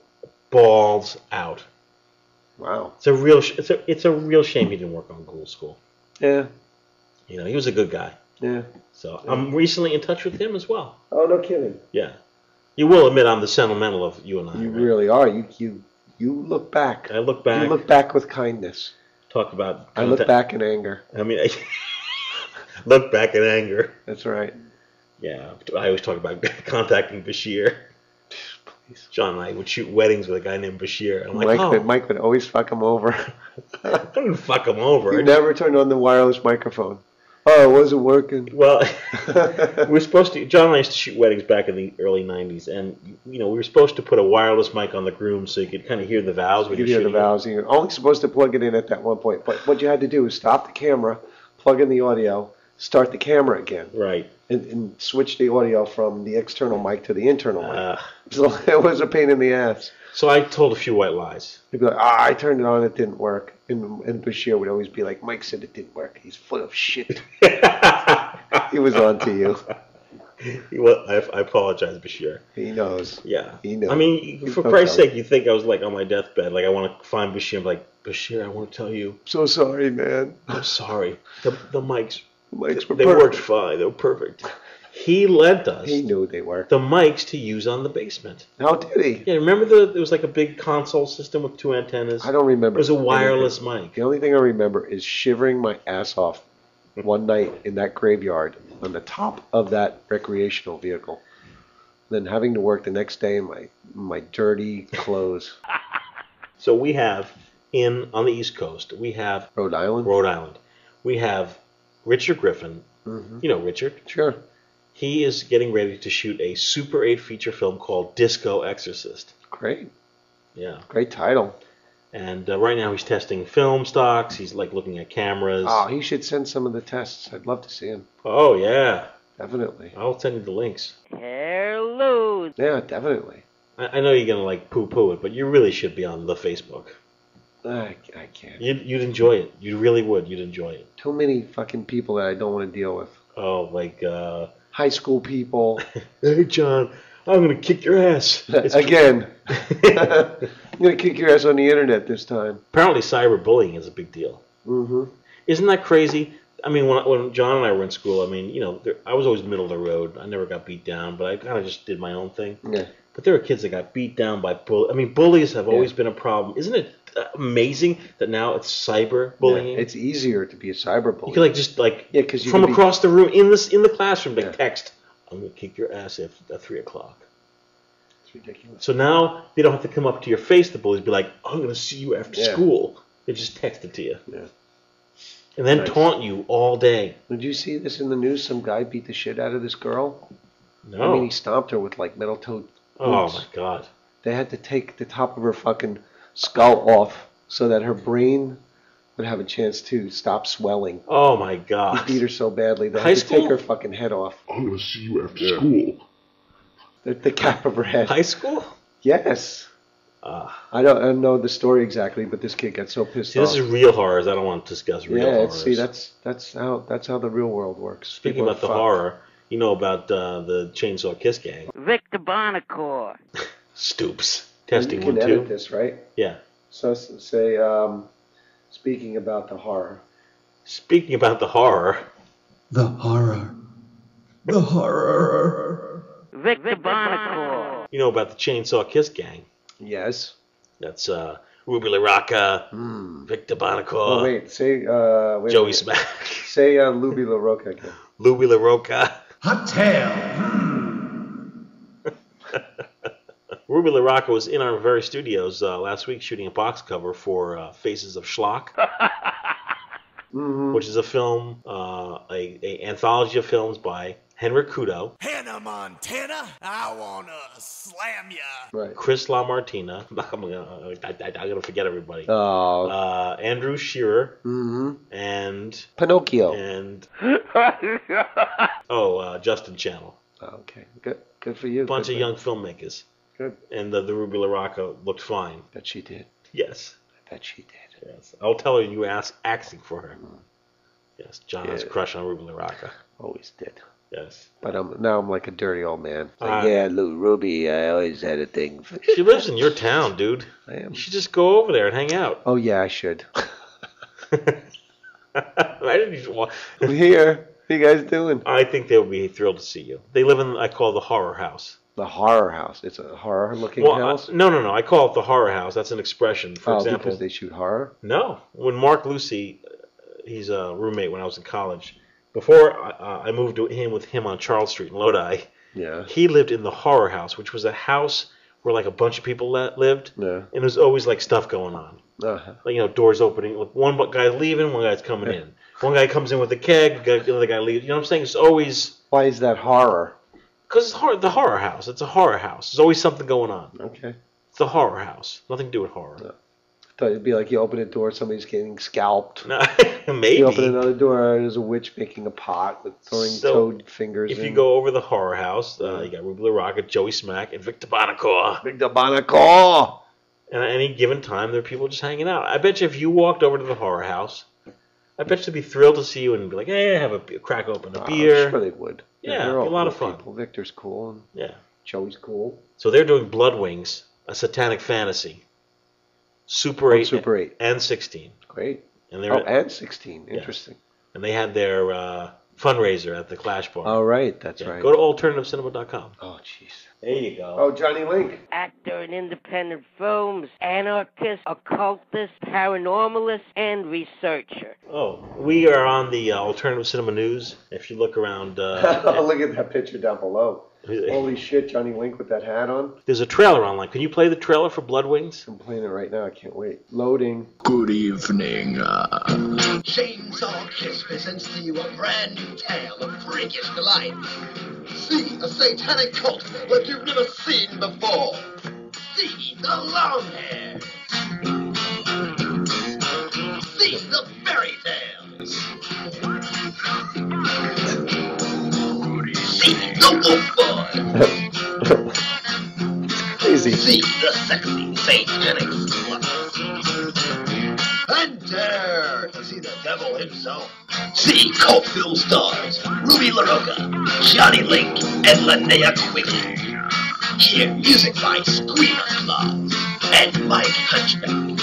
balls out. Wow. It's a real, sh- it's a, it's a real shame he didn't work on Ghoul School. Yeah. You know, he was a good guy. Yeah. So I'm recently in touch with him as well. Oh no kidding. Yeah. You will admit I'm the sentimental of you and I. You right? really are. You you you look back. I look back, You look back with kindness. talk about. I look back in anger. I mean, I look back in anger. That's right. Yeah, I always talk about contacting Bashir. Please. John and I would shoot weddings with a guy named Bashir. I'm like, Mike oh, would Mike would always fuck him over. I didn't fuck him over. he never turned on the wireless microphone. Oh, it wasn't working. Well, we were supposed to. John and I used to shoot weddings back in the early '90s, and you know we were supposed to put a wireless mic on the groom so you could kind of hear the vows You you're hear the valves. You're only supposed to plug it in at that one point. But what you had to do is stop the camera, plug in the audio, start the camera again, Right. and, and switch the audio from the external mic to the internal mic. Uh, So it was a pain in the ass. so I told a few white lies. He'd be like, ah, I turned it on, it didn't work. And, and Bashir would always be like, Mike said it didn't work. He's full of shit. he was on to you. well, I, I apologize, Bashir. He knows. Yeah. He knows. I mean, for Christ's sake, you think I was like on my deathbed, like I want to find Bashir, I'm like Bashir, I want to tell you, So sorry, man. I'm sorry. The the mics, Mics were they perfect. worked fine. They were perfect. He lent us He knew they were. the mics to use on the basement. How did he? Yeah, remember the there was like a big console system with two antennas. I don't remember. It was a wireless mic. The only thing I remember is shivering my ass off one night in that graveyard on the top of that recreational vehicle. Then having to work the next day in my my dirty clothes. So we have in on the East Coast, we have Rhode Island. Rhode Island. We have Richard Griffin. Mhm. You know Richard. Sure. He is getting ready to shoot a Super 8 feature film called Disco Exorcist. Great. Yeah. Great title. And uh, right now he's testing film stocks. He's like looking at cameras. Oh, he should send some of the tests. I'd love to see him. Oh, yeah. Definitely. I'll send you the links. Hello. Yeah, definitely. I, I know you're gonna like poo-poo it, but you really should be on the Facebook. I, I can't. You'd, you'd enjoy it. You really would. You'd enjoy it. Too many fucking people that I don't want to deal with. Oh, like uh, High school people. hey John, I'm gonna kick your ass. It's- Again. I'm going to kick your ass on the internet this time. Apparently, cyberbullying is a big deal. Mm-hmm. Isn't that crazy? I mean, when, when John and I were in school, I mean, you know, there, I was always middle of the road. I never got beat down, but I kind of just did my own thing. Yeah. But there are kids that got beat down by bull. I mean, bullies have always been a problem. Isn't it uh, amazing that now it's cyber bullying? Yeah, it's easier to be a cyberbully. you can like just like Yeah, 'cause you from can be- across the room in this in the classroom, like text, "I'm gonna kick your ass at, at three o'clock." It's ridiculous. So now they don't have to come up to your face. The bullies be like, "I'm gonna see you after Yeah. school." They just text it to you, Yeah. and then Nice. taunt you all day. Did you see this in the news? Some guy beat the shit out of this girl. No. I mean, he stomped her with like metal toed Oh my god. They had to take the top of her fucking skull off so that her brain would have a chance to stop swelling. Oh my He god. beat her so badly they High had to take her fucking head off. I'm gonna see you after school. The, the cap of her head. High school? Yes. Ah. I don't, I don't know the story exactly, but this kid got so pissed See, this is real horrors. I don't want to discuss real yeah, horrors. it's, see, that's that's how that's how the real world works. Speaking People about the fucked. horror, you know about uh, the Chainsaw Kiss gang. Victor Bonacore. Stoops. And Testing you one, can two. edit this, right? Yeah. So say, um, speaking about the horror. Speaking about the horror, The horror. The horror. Victor Bonacore. you know about the Chainsaw Kiss gang. Yes. That's uh, Ruby LaRocca, Victor Bonacore, Oh wait, say uh, wait a Joey. Smack, Say uh, Luby LaRocca again. Louis LaRocca. Hot tail. Ruby LaRocca was in our very studios uh, last week shooting a box cover for uh, Faces of Schlock, Mm-hmm. which is a film, uh, a, a anthology of films by Henrique Couto, Hannah Montana, I wanna slam ya. Right. Chris LaMartina. I'm gonna, I, I, I'm gonna forget everybody. Oh. Uh, Andrew Shearer hmm and Pinocchio. and oh uh, Justin Channel. Okay. Good. Good for you. A bunch Good of young filmmakers. Good. And the, the Ruby LaRocca looked fine. Bet she did. Yes. I bet she did. Yes. I'll tell her you asked asking for her. Yes. John has a Yeah. crush on Ruby LaRocca. Always did. Yes. But I'm now I'm like a dirty old man. It's Uh, yeah, Lou Ruby. I always had a thing. For... She lives in your town, dude. I am. You should just go over there and hang out. Oh yeah, I should. I didn't even want. I'm here. You guys doing? I think they would be thrilled to see you. They live in I call the horror house. The horror house. It's a horror-looking Well, I- house. no, no, no. I call it the horror house. That's an expression. For oh, example, because they shoot horror. No, when Mark Lucy, uh, he's a roommate when I was in college. Before I, uh, I moved to him with him on Charles Street in Lodi, Yeah. he lived in the horror house, which was a house where like a bunch of people le- lived, Yeah. and there was always like stuff going on. Uh-huh. Like you know, doors opening. Like, one guy's leaving, one guy's coming in. One guy comes in with a keg, the guy- the other guy leaves. You know what I'm saying? It's always Why is that horror? because it's horror, the horror house. It's a horror house. There's always something going on. Okay. It's the horror house. Nothing to do with horror. I thought it'd be like you open a door, somebody's getting scalped. No, maybe. You open another door, there's a witch making a pot with throwing So, toad fingers. If you in. go over the horror house, uh, you got Ruby LaRocca, Joey Smack, and Victor Bonacore. Victor Bonacore. And at any given time, there are people just hanging out. I bet you if you walked over to the horror house, I bet you'd be thrilled to see you and be like, hey, have a be- crack open a Oh, beer. I'm sure they would. Yeah, they're all a lot of cool fun. People. Victor's cool and Yeah. Joey's cool. So they're doing Blood Wings, a satanic fantasy. Super 8, Super 8. and 16. Great. And they're Oh, and 16. Interesting. and they had their uh, fundraiser at the Clash Bar. All right, that's Yeah, right. Go to alternativecinema.com. Oh, jeez. There you go. Oh, Johnny Link. Actor in independent films, anarchist, occultist, paranormalist, and researcher. Oh, we are on the uh, Alternative Cinema News. If you look around, uh, Look at that picture down below. Holy shit, Johnny Link with that hat on. there's a trailer online. Can you play the trailer for Blood Wings? I'm playing it right now. I can't wait. Loading. Good evening. Uh, Chainsaw Kiss presents to you a brand new tale of freakish delight. See a satanic cult like you've never seen before. See the long hair. Wolf boy. Crazy. See the sexy satanic sluts. And dare to see the devil himself. See cult film stars Ruby LaRocca, Johnny Link, and Linnea Quigley. Hear music by Screamer Claus and Mike Hunchback.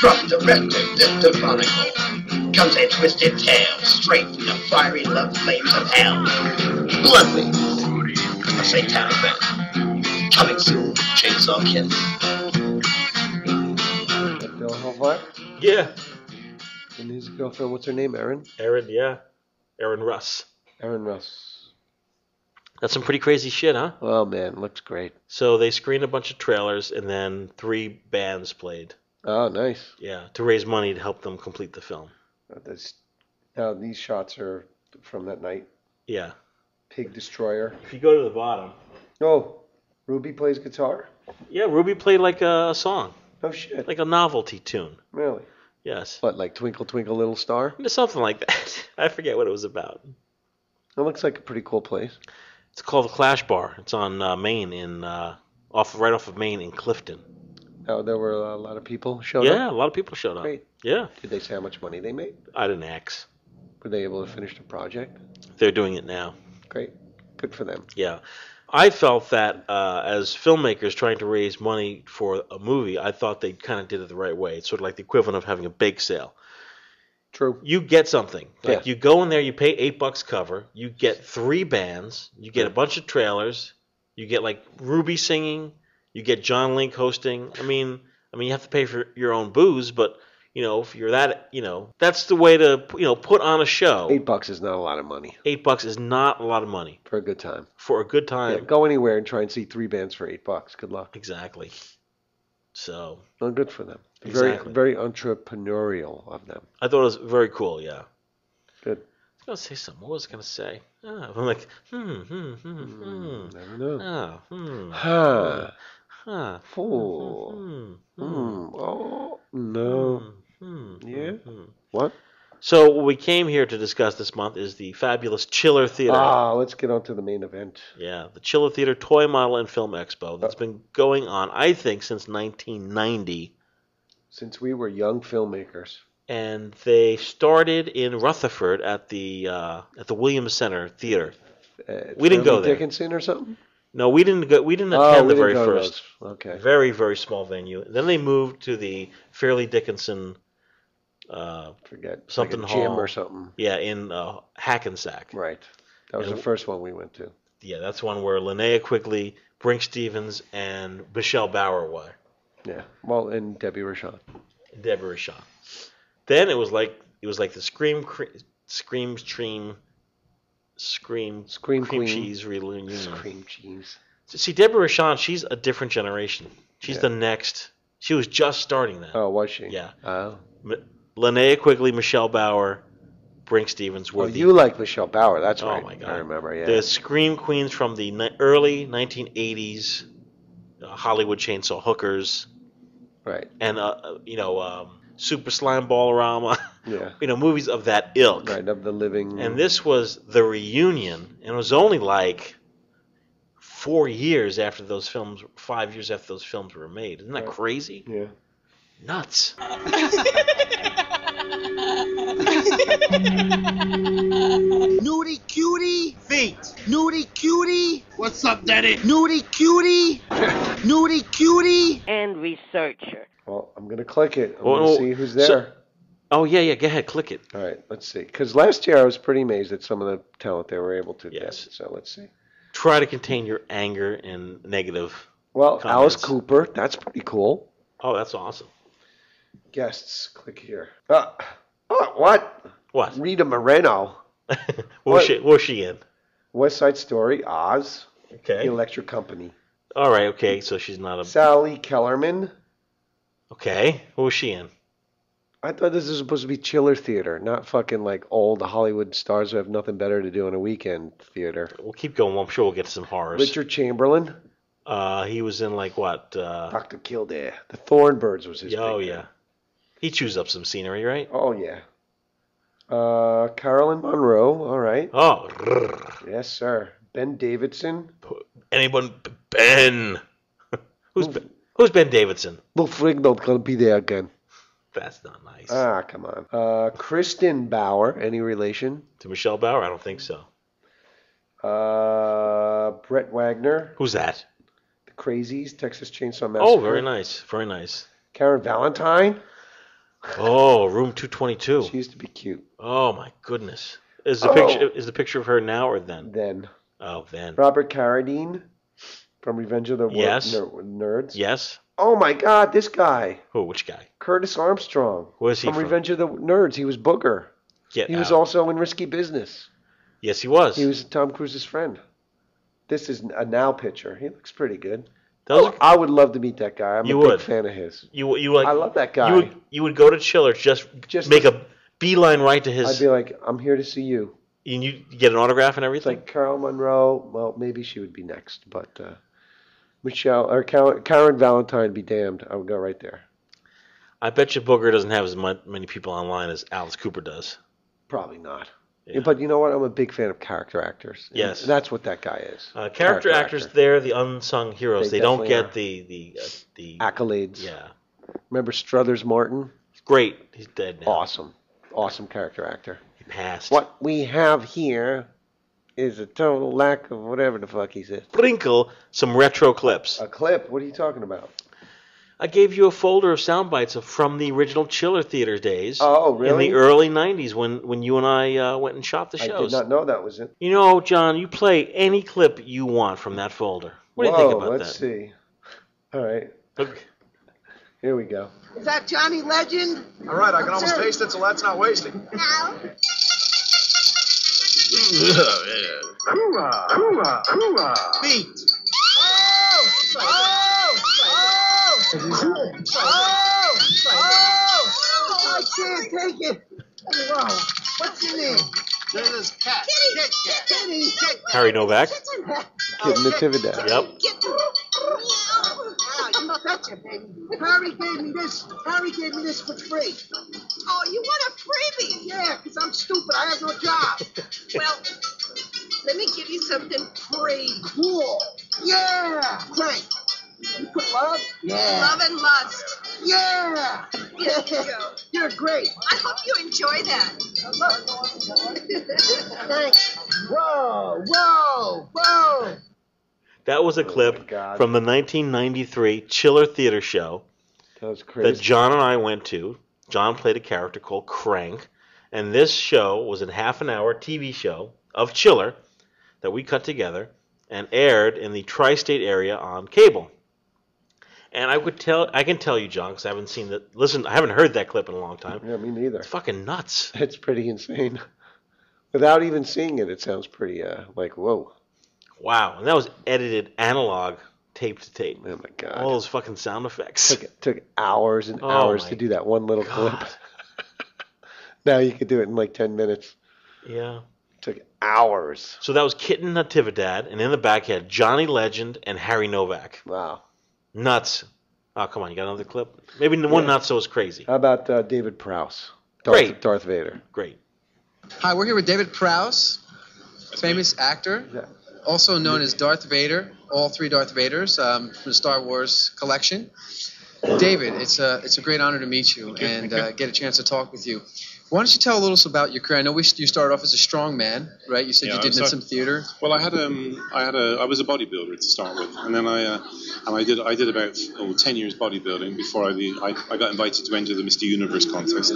From director Victor Chronicle comes a twisted tale straight from the fiery love flames of hell. Blood Wings. the Satanic Band. Coming soon, Chainsaw Kiss. Bill Hellfire? Yeah. And his girlfriend, what's her name? Erin? Aaron, yeah. Aaron Russ. Aaron Russ. That's some pretty crazy shit, huh? Oh man, looks great. So they screened a bunch of trailers and then three bands played. Oh, nice. Yeah, to raise money to help them complete the film. Uh, this, now these shots are from that night. Yeah. Pig Destroyer. If you go to the bottom. Oh, Ruby plays guitar. Yeah, Ruby played like a, a song. Oh shit. Like a novelty tune. Really? Yes. What, like Twinkle Twinkle Little Star? Something like that. I forget what it was about. It looks like a pretty cool place. It's called the Clash Bar. It's on uh, Main in uh, off right off of Main in Clifton. Oh, there were a lot of people showed yeah, up. Yeah, a lot of people showed up. Great. Yeah, Did they say how much money they made? I didn't ask. Were they able to finish the project? They're doing it now. Great. Good for them. Yeah. I felt that uh, as filmmakers trying to raise money for a movie, I thought they kind of did it the right way. It's sort of like the equivalent of having a bake sale. True. You get something. Like Yeah. you go in there, you pay eight bucks cover, you get three bands, you get a bunch of trailers, you get like Ruby singing, you get John Link hosting. I mean, I mean you have to pay for your own booze, but you know if you're that, you know that's the way to you know put on a show. Eight bucks is not a lot of money Eight bucks is not a lot of money for a good time. for a good time. Yeah, go anywhere and try and see three bands for eight bucks. Good luck. Exactly. So Well, good for them. Very, Exactly. very entrepreneurial of them. I thought it was very cool. Yeah. Good. I was gonna say something. What was I gonna say? Ah, I'm like, hmm, hmm, hmm, hmm. Never know. Ah, hmm. Huh. Huh. Oh. Hmm. Hmm. Oh no. Hmm. Yeah. Hmm. What? So what we came here to discuss this month is the fabulous Chiller Theater. Ah, let's get on to the main event. Yeah, the Chiller Theater Toy Model and Film Expo that's been going on, I think, since 1990. Since we were young filmmakers. and they started in Rutherford at the uh, at the Williams Center Theater. Uh, We didn't go there. Dickinson or something? No, we didn't go. We didn't Oh, attend we the very didn't first. Okay. Very very small venue. Then they moved to the Fairleigh Dickinson. Uh, Forget something like gym hall. or something. Yeah, in uh, Hackensack. Right. That was And the first one we went to. Yeah, that's one where Linnea Quigley, Brinke Stevens, and Michelle Bauer were. Yeah. Well, and Debbie Rochon. Deborah Shaw. Then it was like it was like the Scream cre- Scream Stream Scream Scream Cream Queen. Cheese reunion. Cream cheese. See, Deborah Shawn, she's a different generation. She's Yeah. the next. She was just starting that. Oh, was she? Yeah. Oh. M- Linnea Quigley, Michelle Bauer, Brinke Stevens were Oh, the you like Michelle Bauer. That's Oh, right. my God. I remember, yeah. the Scream Queens from the ni- early 1980s uh, Hollywood chainsaw hookers. Right. And uh, uh, you know, um, Super Slime Ballorama. Yeah. you know, movies of that ilk. Right, of the living. And this was the reunion, and it was only like four years after those films, five years after those films were made. Isn't that Right. crazy? Yeah. Nuts. Nudie cutie feet. Nudie cutie. What's up, Daddy? Nudie cutie. Nudie cutie. And researcher. Well, I'm going to click it. I'm going to oh, see who's so- there. Oh yeah, yeah. Go ahead, click it. All right, let's see. Because last year I was pretty amazed at some of the talent they were able to Yes. get. So let's see. Try to contain your anger and negative. Well, Alice. Cooper. That's pretty cool. Oh, that's awesome. Guests. Click here. Uh, oh, what? What? Rita Moreno. What was she? What was she in? West Side Story. Oz. Okay. The Electric Company. All right. Okay. So she's not a. Sally Kellerman. Okay. What was she in? I thought this was supposed to be chiller theater, not fucking like old Hollywood stars who have nothing better to do on a weekend theater. We'll keep going. I'm sure we'll get to some horrors. Richard Chamberlain. Uh, he was in like what? Uh, Dr. Kildare. The Thornbirds was his oh yeah. He chews up some scenery, right? Oh yeah. Uh, Caroline Munro. All right. Oh, Yes, sir. Ben Davidson. anyone? Ben. who's ben, who's Ben Davidson? Lou Ferrigno's gonna be there again. That's not nice. Ah, come on. Uh, Kristen Bauer. Any relation? to Michelle Bauer? I don't think so. Uh, Brett Wagner. Who's that? The Crazies. Texas Chainsaw Massacre. Oh, very nice. Very nice. Karen Valentine. Oh, room 222. She used to be cute. Oh my goodness. Is the Oh. picture is the picture of her now or then? Then. Oh, then. Robert Carradine from Revenge of the Yes. Ner- Nerds. Yes. Oh my God, this guy, Who? Which guy? Curtis Armstrong. Who is he from from? Revenge of the Nerds? He was Booger. Get he was also in Risky Business. Yes, he was. He was Tom Cruise's friend. This is a now picture. He looks pretty good. Those Oh, I would love to meet that guy. I'm You a big would. fan of his. You you like? I love that guy. You would you would go to Chiller just Just make a beeline right to his. I'd be like, I'm here to see you. and you get an autograph and It's everything. like Carol Munro. Well, maybe she would be next, but uh, Michelle or Karen, Valentine be damned. I would go right there. I bet you Booger doesn't have as many people online as Alice Cooper does. Probably not. Yeah. But you know what? I'm a big fan of character actors. And Yes. that's what that guy is. Uh, character, actors, they're the unsung heroes. They They, don't get are. the the uh, the Accolades. yeah. Remember Strother Martin? Great, he's dead now. Awesome, awesome character actor. He passed. What we have here is a total lack of whatever the fuck he says. Sprinkle some retro clips. A clip? What are you talking about? I gave you a folder of sound bites of, from the original Chiller Theater days. Oh, really? In the early '90s, when when you and I uh, went and shot the shows. I shows. did not know that was it. You know, John, you play any clip you want from that folder. What do you think Whoa, about let's that? see. All right, Okay. here we go. Is that Johnny Legend? All right, I can almost taste it, so let's not waste it. Hooah! Hooah! Hooah! Feet! Oh! Oh! Oh! Oh! Oh! I can't take it! Whoa! What's your name? This is Cat. Kit Kat. Kitty. Harry Novak. Kid Natividad. Yep. You betcha, baby. Harry gave me this. Harry gave me this for free. Oh, you want a freebie? Yeah, 'cause I'm stupid. I have no job. Well, let me give you something free. Cool. Yeah. Great. You put love? Yeah. Love and lust. Yeah. Here you go. You're great. I hope you enjoy that. Thanks. Whoa, whoa, whoa. That was a oh clip God. from the 1993 Chiller Theater show That was that. John and I went to. John played a character called Crank, and this show was a half an hour TV show of Chiller that we cut together and aired in the tri-state area on cable. And I would tell, I can tell you, John, because I haven't seen that. Listen, I haven't heard that clip in a long time. Yeah, me neither. It's fucking nuts. It's pretty insane. Without even seeing it, it sounds pretty uh, like whoa. Wow, and that was edited analog, tape to tape. Oh my god. All those fucking sound effects. took took hours and Oh hours to do that one little God. clip. now you could do it in like ten minutes. Yeah. took hours. So that was Kitten Natividad, and in the back had Johnny Legend and Harry Novak. Wow. Nuts. Oh, come on, you got another clip? Maybe the one Yeah. not so as crazy. How about uh, David Prowse? Darth, Great. Darth Vader. Great. Hi, we're here with David Prowse, famous actor, Yeah. also known as Darth Vader, all three Darth Vaders um, from the Star Wars collection. David, it's a it's a great honor to meet you and uh, get a chance to talk with you. Why don't you tell a little about your career? I know we, you started off as a strong man, right? You said Yeah, you did was- some theater. Well, I had um, I had a, I was a bodybuilder to start with, and then I, uh, and I did, I did about oh, 10 years bodybuilding before I, I, I got invited to enter the Mr. Universe contest,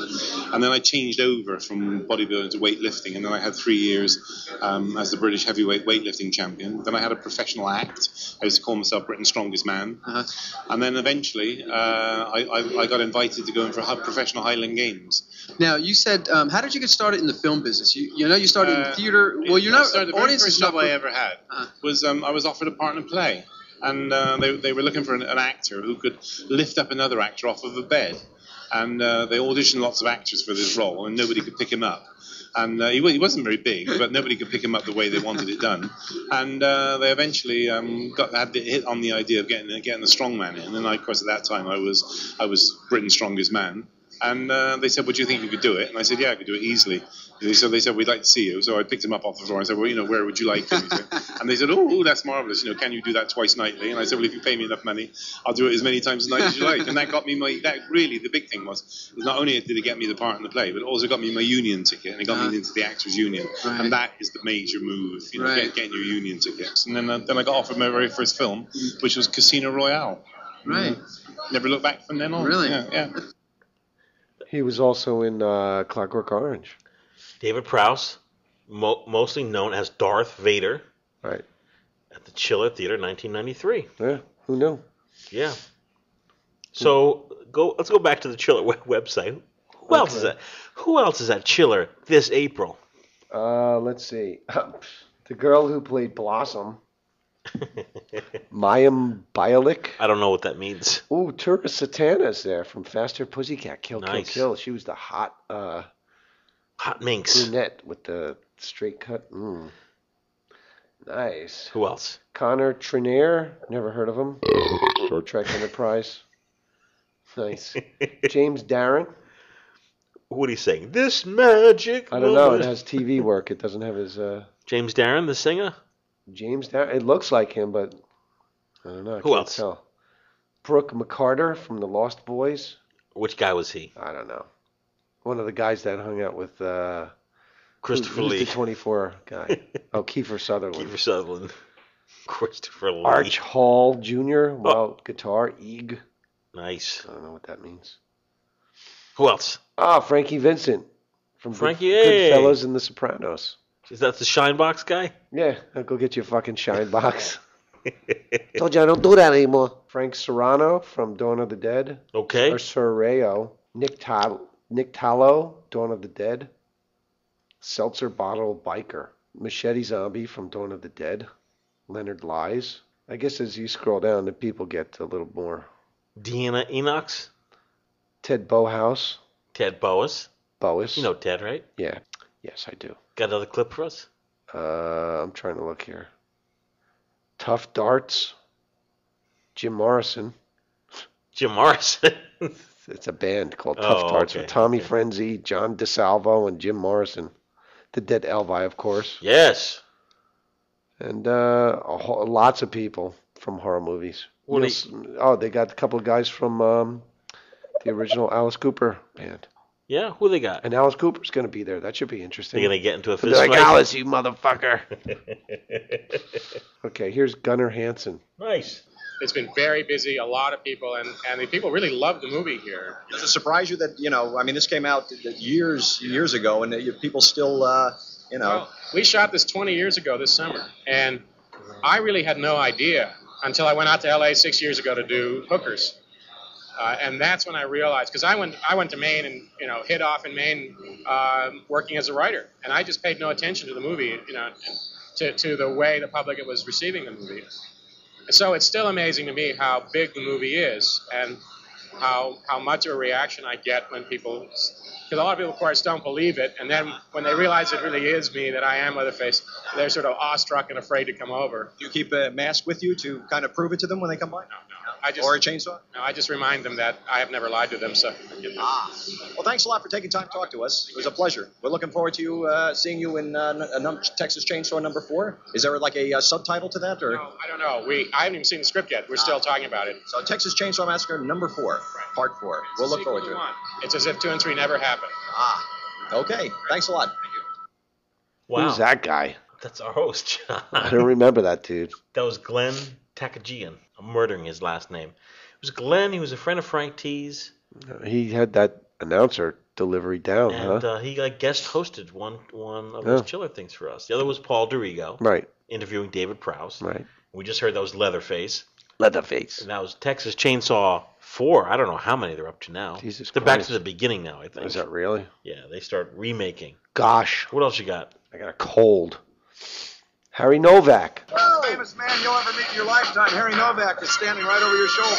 and then I changed over from bodybuilding to weightlifting, and then I had three years um, as the British heavyweight weightlifting champion. Then I had a professional act. I used to call myself Britain's strongest man, Uh-huh. and then eventually uh, I, I, I got invited to go in for professional Highland Games. Now, you said, um, how did you get started in the film business? You, you know, you started Uh, in theater. Well, you're not. the very first job I ever had was um, I was offered a part in a play, and uh, they, they were looking for an, an actor who could lift up another actor off of a bed, and uh, they auditioned lots of actors for this role, and nobody could pick him up. And uh, he, he wasn't very big, but nobody could pick him up the way they wanted it done. And uh, they eventually um, got had the hit on the idea of getting getting the strongman in. And I, of course, at that time, I was I was Britain's strongest man. And uh, they said, "Well, do you think you could do it?" And I said, "Yeah, I could do it easily." So they said, "We'd like to see you." So I picked him up off the floor. I said, "Well, you know, where would you like to?" He and they said, "Oh, that's marvelous. You know, can you do that twice nightly?" And I said, "Well, if you pay me enough money, I'll do it as many times a night as you like." And that got me my. That really the big thing was, was not only did it get me the part in the play, but it also got me my union ticket, and it got Uh-huh. me into the actors union. Right. And that is the major move, you know, Right. get, getting your union tickets. And then uh, then I got offered my very first film, which was Casino Royale. Right. Never looked back from then on. Really? Yeah. yeah. He was also in uh, Clockwork Orange. David Prowse, mo- mostly known as Darth Vader. Right. at the Chiller Theater, 1993. Yeah. Who knew? Yeah. So go. Let's go back to the Chiller web- website. Who else is Okay. that? Who else is at Chiller this April? Uh, let's see. the girl who played Blossom, Mayim Bialik. I don't know what that means. Ooh, Tura Satana's there from Faster Pussycat. Kill, Nice. kill, kill. She was the hot, uh, hot minx brunette with the straight cut. Mm. Nice. Who else? Connor Trinneer. Never heard of him. Star Trek Enterprise. Nice. James Darren. What are you saying? This magic. I don't know. It moment. has TV work. It doesn't have his. Uh, James Darren, the singer. James Darren. It looks like him, but I don't know. I Who else? Tell. Brooke McCarter from the Lost Boys. Which guy was he? I don't know. One of the guys that hung out with uh, Christopher who- Lee. the 24 guy. oh, Kiefer Sutherland. Kiefer Sutherland. Christopher Lee. Arch Hall Jr. Well, guitar. Eeg. Nice. I don't know what that means. Who else? Ah, Frankie Vincent from Good- Frankie, hey. Goodfellas and The Sopranos. Is that the Shinebox guy? Yeah, I'll go get you a fucking shine box. Told you I don't do that anymore. Frank Serrano from Dawn of the Dead. Okay. Or Sorreo. Nick, Ta- Nick Tallo, Dawn of the Dead. Seltzer Bottle Biker. Machete Zombie from Dawn of the Dead. Leonard Lies. I guess as you scroll down, the people get a little more. Deanna Enox. Ted Bohouse. Ted Boas. Boas. You know Ted, right? Yeah. Yes, I do. Got another clip for us? Uh, I'm trying to look here. Tough Darts. Jim Morrison. Jim Morrison. It's a band called Tough Oh, Darts okay, with Tommy Frenzy, John DeSalvo, and Jim Morrison. The Dead Elvi, of course. yes. And uh, whole, lots of people from horror movies. What Neil do S- oh, they got a couple of guys from um, the original Alice Cooper band. Yeah, who they got? And Alice Cooper's going to be there. That should be interesting. They're gonna get into a They'll like, fight? Alice, you motherfucker. okay, here's Gunnar Hansen. Nice. It's been very busy, a lot of people, and, and the people really love the movie here. Does it surprise you that you know? I mean, this came out years years ago, and that people still, uh, you know. Well, we shot this 20 years ago this summer, and I really had no idea until I went out to LA six years ago to do Hookers. Uh, and that's when I realized, because I went, I went to Maine and you know hit off in Maine, uh, working as a writer, and I just paid no attention to the movie, you know, to, to the way the public was receiving the movie. And so it's still amazing to me how big the movie is and how how much of a reaction I get when people, because a lot of people, of course, don't believe it, and then when they realize it really is me, that I am Leatherface, they're sort of awestruck and afraid to come over. Do you keep a mask with you to kind of prove it to them when they come by? No, no. I just, or a chainsaw? No, I just remind them that I have never lied to them. So. Ah. Well, thanks a lot for taking time to talk to us. It was a pleasure. We're looking forward to you uh, seeing you in uh, n- uh, num- Texas Chainsaw number four. Is there like a uh, subtitle to that, or? No, I don't know. We I haven't even seen the script yet. We're still talking about it. So Texas Chainsaw Massacre number four, part four. We'll look forward to it. It's as if two and three never happened. Ah. Okay. Thanks a lot. Wow. Who's that guy? That's our host, John. I don't remember that dude. That was Glenn Takakjian. I'm murdering his last name. It was Glenn. He was a friend of Frank T's, He had that announcer delivery down, and huh? uh, he like guest hosted one one of Yeah. those chiller things for us. The other was Paul Dorigo, Right. interviewing David Prowse. Right. We just heard that was Leatherface, Leatherface. and that was Texas Chainsaw Four. I don't know how many they're up to now. Jesus they're back to the beginning now. I think. Is that really? Yeah, they start remaking. Gosh, What else you got? I got a cold. Harry Novak. Most famous man you'll ever meet in your lifetime, Harry Novak, is standing right over your shoulder.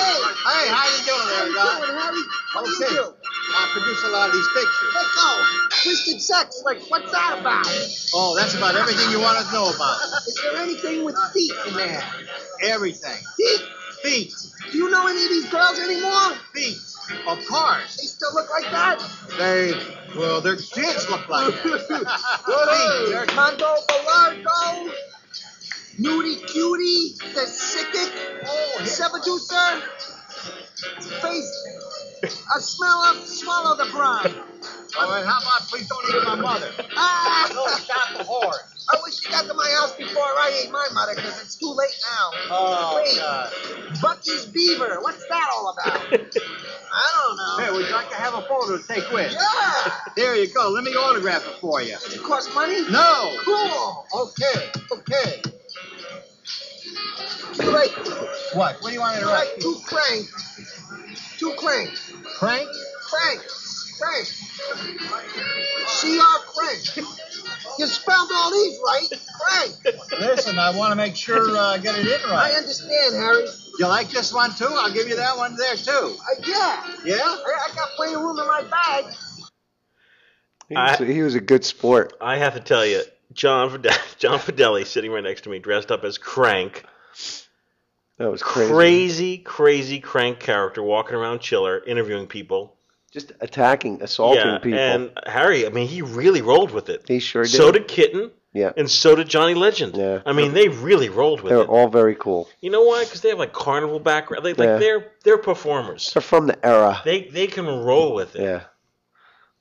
Hey, how you doing there, guy? Harry? How do you do? I produce a lot of these pictures. Let go. Twisted sex, like, what's that about? Oh, that's about everything you want to know about. Is there anything with feet in there? Everything. Feet? Feet. Do you know any of these girls anymore? Feet. Of course. They still look like that? They, well, their kids look like that. Whoa. They're- Mondo Balordo, Nudie Cutie, the Sickick, oh, Sebaducer, Face, a smell of swallow the brine. Oh, and how about please don't eat my mother? Ah! No, stop the whore. I wish you got to my house before I ate my mother, because it's too late now. Oh, Wait, God. Bucky's Beaver, what's that all about? I don't know. Hey, would you like to have a photo to take with? Yeah! There you go. Let me autograph it for you. Does it cost money? No. Cool. Okay. Okay. Me to. What? What do you want me to Write write? two crank. Two crank. Crank? Crank. Crank. C-R crank. You spelled all these right. Crank. Listen, I want to make sure uh, I get it in right. I understand, Harry. You like this one too? I'll give you that one there too. Uh, yeah. Yeah? I, I got plenty of room in my bag. He was, he was a good sport. I have to tell you, John Fide- John Fedele sitting right next to me, dressed up as Crank. That was crazy. Crazy, crazy Crank character walking around Chiller, interviewing people. Just attacking, assaulting yeah, people. and Harry, I mean, he really rolled with it. he sure did. So did Kitten, yeah. and so did Johnny Legend. Yeah. I mean, they really rolled with it. They're all very cool. You know why? Because they have like carnival background. They, like Yeah. they're they're performers. They're from the era. They they can roll with it. Yeah.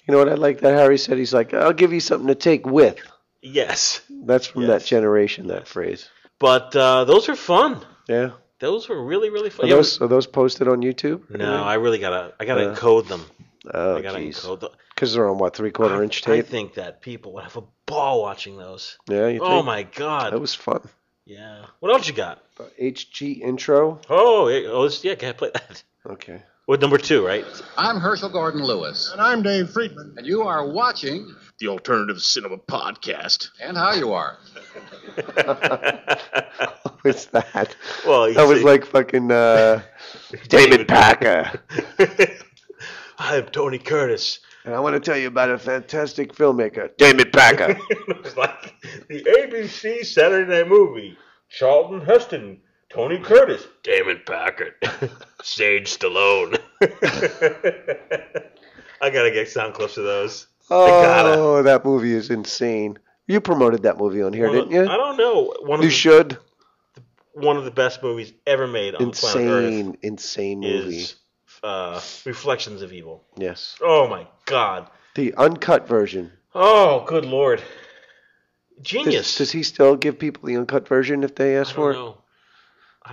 You know what I like that Harry said? He's like, I'll give you something to take with. Yes, That's from that generation, that phrase. but uh, those are fun. Yeah. Those were really really fun. Are those, are those posted on YouTube? no, I really gotta I gotta Yeah. encode them. Oh, I gotta jeez. encode them. Because they're on what, three quarter inch tape. I think that people would have a ball watching those. Yeah, you Oh think? my god. That was fun. Yeah. What else you got? HG intro. Oh, oh, yeah, can I play that? Okay. What number two, right? I'm Herschel Gordon Lewis, And I'm Dave Friedman. and you are watching The Alternative Cinema Podcast. And How You Are. What's that? Well, you that was see- like fucking uh, Damon Packard. I'm Tony Curtis. And I want to tell you about a fantastic filmmaker, Damon Packard. it was like the ABC Saturday Night Movie. Charlton Heston, Tony Curtis, Damon Packard, Sage Stallone. I gotta get sound clips of those. Oh, that movie is insane. You promoted that movie on here, One of- didn't you? I don't know. One of You the, should. one of the best movies ever made on planet Earth Insane, insane movie. is uh, Reflections of Evil. Yes. Oh my God. The uncut version. Oh, good lord. Genius. does he still give people the uncut version if they ask I for don't it? know.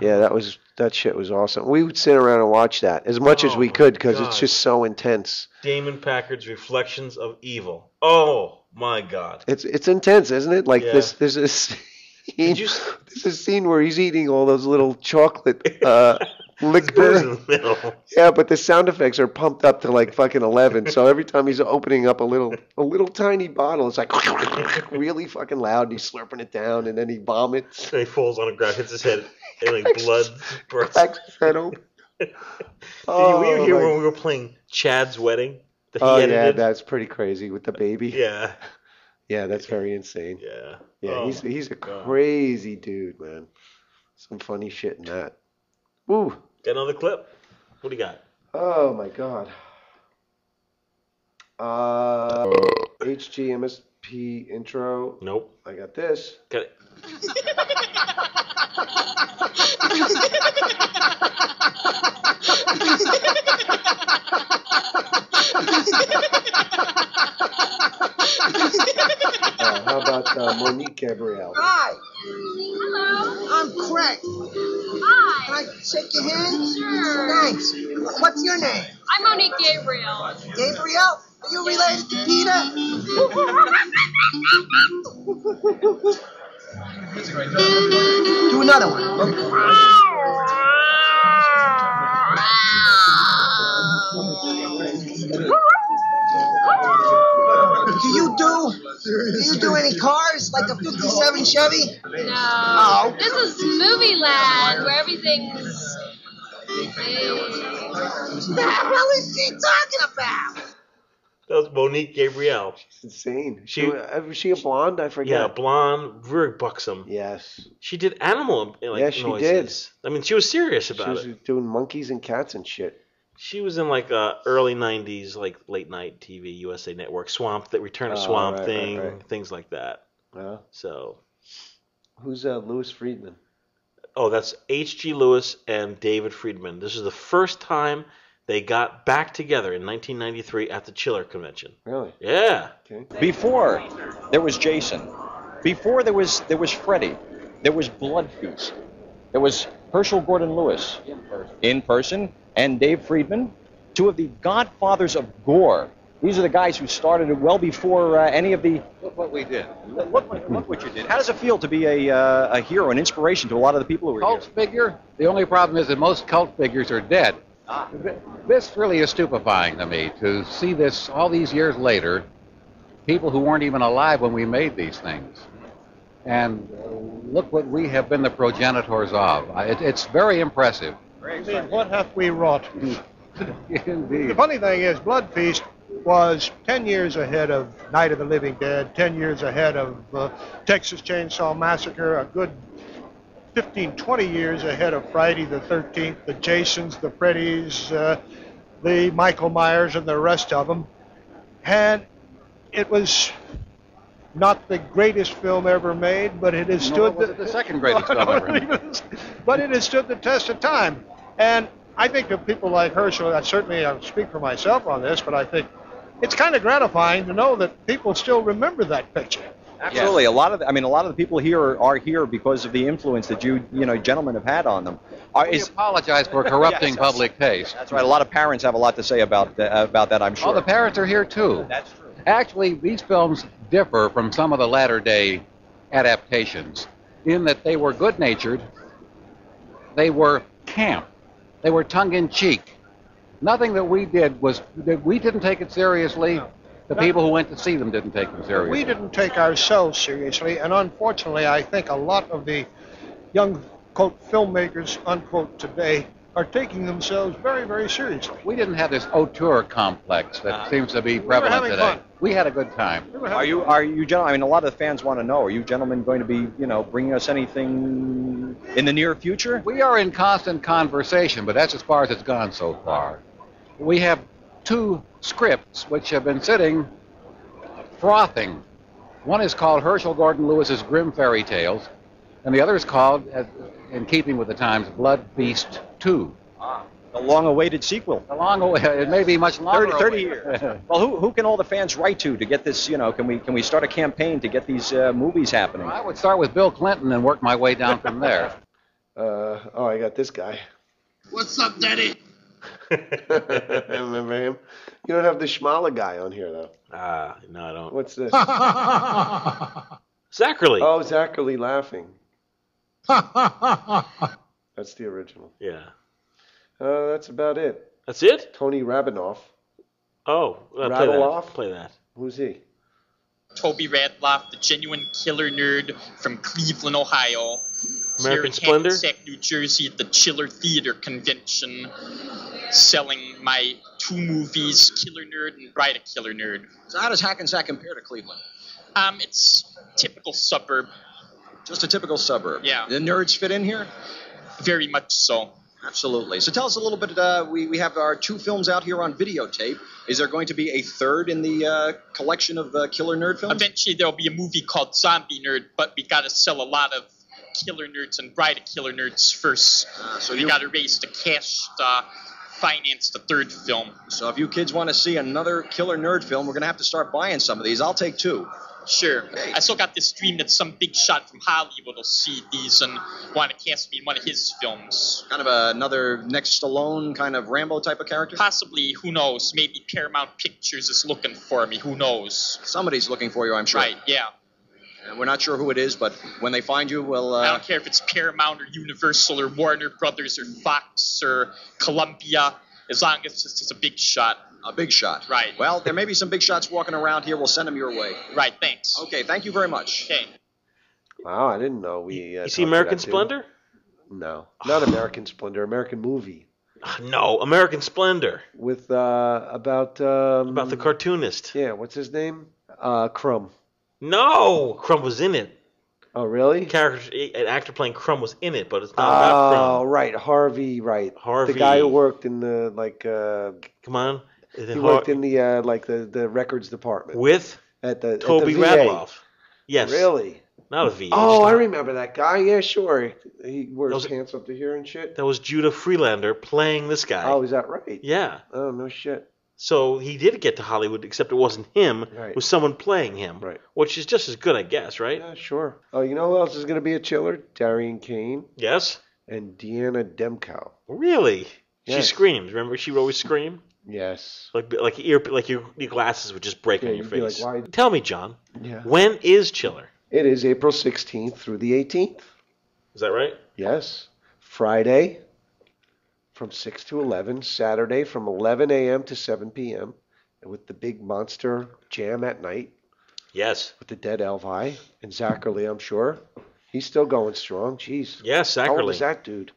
Yeah, that was that shit was awesome. We would sit around and watch that as much as Oh we could because it's just so intense. Damon Packard's Reflections of Evil. Oh my God. It's it's intense, isn't it? Like Yeah. this there's this scene, you? there's a scene where he's eating all those little chocolate uh, liquor. in the middle. Yeah, but the sound effects are pumped up to like fucking eleven. So every time he's opening up a little a little tiny bottle, it's like really fucking loud. And he's slurping it down, and then he vomits. And he falls on the ground, hits his head, and like blood bursts. Cracks his head open. Did you, Oh, were you here when we were playing Chad's wedding? Oh yeah, that's pretty crazy with the baby. yeah, Yeah, that's very insane. yeah. Yeah, Oh he's he's a God. crazy dude, man. Some funny shit in that. Woo. Got another clip? What do you got? Oh my god. Uh, HGMSP intro. Nope. I got this. Got it. Uh, how about uh, Monique Gabrielle? Hi. Hello. I'm Craig. Hi. Can I shake your hand? Sure. Thanks. What's your name? I'm Monique Gabriel. Gabriel? Are you related to Peter? Do another one. Do you do? Do you do any cars like a '57 Chevy? No. Oh. This is movie land where everything's. What the hell is she talking about? That was Monique Gabrielle. She's insane. She- She, uh, was she a blonde? I forget. Yeah, blonde, very buxom. Yes. She did animal like, Yeah, she noises. I mean, she was serious about it. She about was it. doing monkeys and cats and shit. She was in like uh, early '90s, like late night TV, USA Network, Swamp, that Return of Oh, Swamp right, right, Thing, right. things like that. Yeah. So, Who's uh, Lewis Friedman? oh, that's H.G. Lewis and David Friedman. This is the first time they got back together in 1993 at the Chiller Convention. Really? Yeah. Okay. Before there was Jason. Before there was there was Freddy. There was Blood Feast. There was Herschel Gordon Lewis in person and Dave Friedman, two of the godfathers of gore. These are the guys who started it well before uh, any of the. Look what we did. Look, what- look what you did. How does it feel to be a, uh, a hero, an inspiration to a lot of the people who are Cult figure? The only problem is that most cult figures are dead. Th- This really is stupefying to me to see this all these years later. People who weren't even alive when we made these things. And look what we have been the progenitors of. It, it's very impressive. I mean, what have we wrought? Indeed. The funny thing is, Blood Feast was 10 years ahead of Night of the Living Dead, 10 years ahead of uh, Texas Chainsaw Massacre, a good 15, 20 years ahead of Friday the 13th, the Jasons, the Freddys, uh, the Michael Myers, and the rest of them. And it was not the greatest film ever made, but it has Nor stood was it the second greatest film ever made. but it has stood the test of time. And I think that people like Herschel, I certainly I speak for myself on this, but I think it's kind of gratifying to know that people still remember that picture. Absolutely, a lot of the, I mean, a lot of the people here are, are here because of the influence that you you know gentlemen have had on them. Are, We is, apologize for corrupting Yes, yes. public taste. that's right. A lot of parents have a lot to say about uh, about that. I'm sure. Oh, the parents are here too. That's true. Actually, these films differ from some of the latter day adaptations in that they were good natured, they were camp, they were tongue in cheek. Nothing that we did was that we didn't take it seriously. The people who went to see them didn't take them seriously. We didn't take ourselves seriously, and unfortunately, I think a lot of the young quote filmmakers unquote today are taking themselves very, very seriously. We didn't have this auteur complex that uh, seems to be were prevalent having today. fun. We had a good time. Are you are you gentlemen? I mean, a lot of the fans want to know. Are you gentlemen going to be you know bringing us anything in the near future? We are in constant conversation, but that's as far as it's gone so far. We have two scripts which have been sitting frothing. One is called Herschel Gordon Lewis's Grim Fairy Tales, and the other is called, in keeping with the times, Blood Feast 2. Ah. The long-awaited sequel. The long, it may be much longer. 30, 30 years. well, who, who can all the fans write to to get this? You know, can we can we start a campaign to get these uh, movies happening? I would start with Bill Clinton and work my way down from there. Uh, oh, I got this guy. What's up, Daddy? Remember him? You don't have the Schmala guy on here though. Ah, no, I don't. What's this? Zachary. Oh, Zachary laughing. That's the original. Yeah. Uh, that's about it. That's it? Tony Rabinoff. Oh, uh, play that. off? Play that. Who's he? Toby Radloff, the genuine killer nerd from Cleveland, Ohio. American here Splendor? Hackensack, New Jersey at the Chiller Theater Convention, selling my two movies, Killer Nerd and Bride of Killer Nerd. So how does Hackensack compare to Cleveland? Um, it's typical suburb. Just a typical suburb. Yeah. The nerds fit in here. Very much so. Absolutely. So tell us a little bit. Uh, we we have our two films out here on videotape. Is there going to be a third in the uh, collection of uh, killer nerd films? Eventually, there'll be a movie called Zombie Nerd, but we gotta sell a lot of Killer Nerds and Bride of Killer Nerds first. Uh, so we gotta raise the cash to finance the third film. So if you kids want to see another killer nerd film, we're gonna have to start buying some of these. I'll take two. Sure. I still got this dream that some big shot from Hollywood will see these and want to cast me in one of his films. Kind of another next Stallone kind of Rambo type of character. Possibly, who knows? Maybe Paramount Pictures is looking for me. Who knows? Somebody's looking for you, I'm sure. Right, yeah. We're not sure who it is, but when they find you, we'll. I Uh, don't care if it's Paramount or Universal or Warner Brothers or Fox or Columbia, as long as it's just a big shot. A big shot. Right. Well, there may be some big shots walking around here. We'll send them your way. Right, thanks. Okay, thank you very much. Okay. Wow, I didn't know we. Uh, You see talked American about that, too. Splendor? No, not American Splendor. American movie No, American Splendor. with uh, about um, About the cartoonist. Yeah, what's his name? Uh, Crumb. No, Crumb was in it. Oh, really? Character, an actor playing Crumb was in it, but it's not about Oh, Crumb. right, Harvey. Right, Harvey. The guy who worked in the like. Uh, Come on. He Har- worked in the uh, like the, the records department with at the at the Toby Radloff. Yes. Really? Not a VA. Oh, I remember that guy. Yeah, sure. He wears was- pants up to here and shit. That was Judah Friedlander playing this guy. Oh, is that right? Yeah. Oh no shit. So he did get to Hollywood, except it wasn't him. Right. It was someone playing him. Right. Which is just as good, I guess, right? Yeah, sure. Oh, you know who else is going to be a chiller? Darian Caine Yes. and Deanna Demkow. Really? Yes. She screams. Remember, she would always scream. Yes. Like like ear like your, your glasses would just break Yeah, on your like, face. "Why-" Tell me, John. Yeah. When is Chiller? It is April 16th through the 18th. Is that right? Yes. Friday from 6 to 11. Saturday from 11 a.m. to 7 p.m. With the big monster jam at night Yes. with the dead Elvi and Zachary, I'm sure. He's still going strong. Jeez. Yes, Zachary. How old is that dude?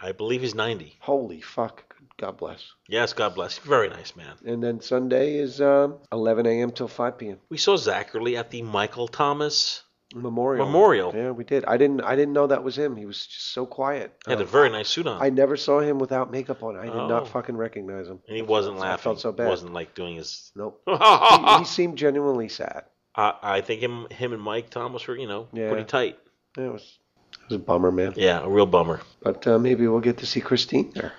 I believe he's 90. Holy fuck. God bless. Yes, God bless. Very nice man. And then Sunday is um, 11 a.m. till 5 p.m. We saw Zachary at the Michael Thomas. Memorial. Memorial. Yeah, we did. I didn't. I didn't know that was him. He was just so quiet. He had a Um, very nice suit on. I never saw him without makeup on. I did Oh. not fucking recognize him. and he wasn't I laughing. felt so bad. wasn't like doing his. Nope. he, he seemed genuinely sad. I, I think him, him and Mike Thomas were, you know, Yeah. pretty tight. Yeah, it was. It was a bummer, man. Yeah, a real bummer. But uh, maybe we'll get to see Christine there.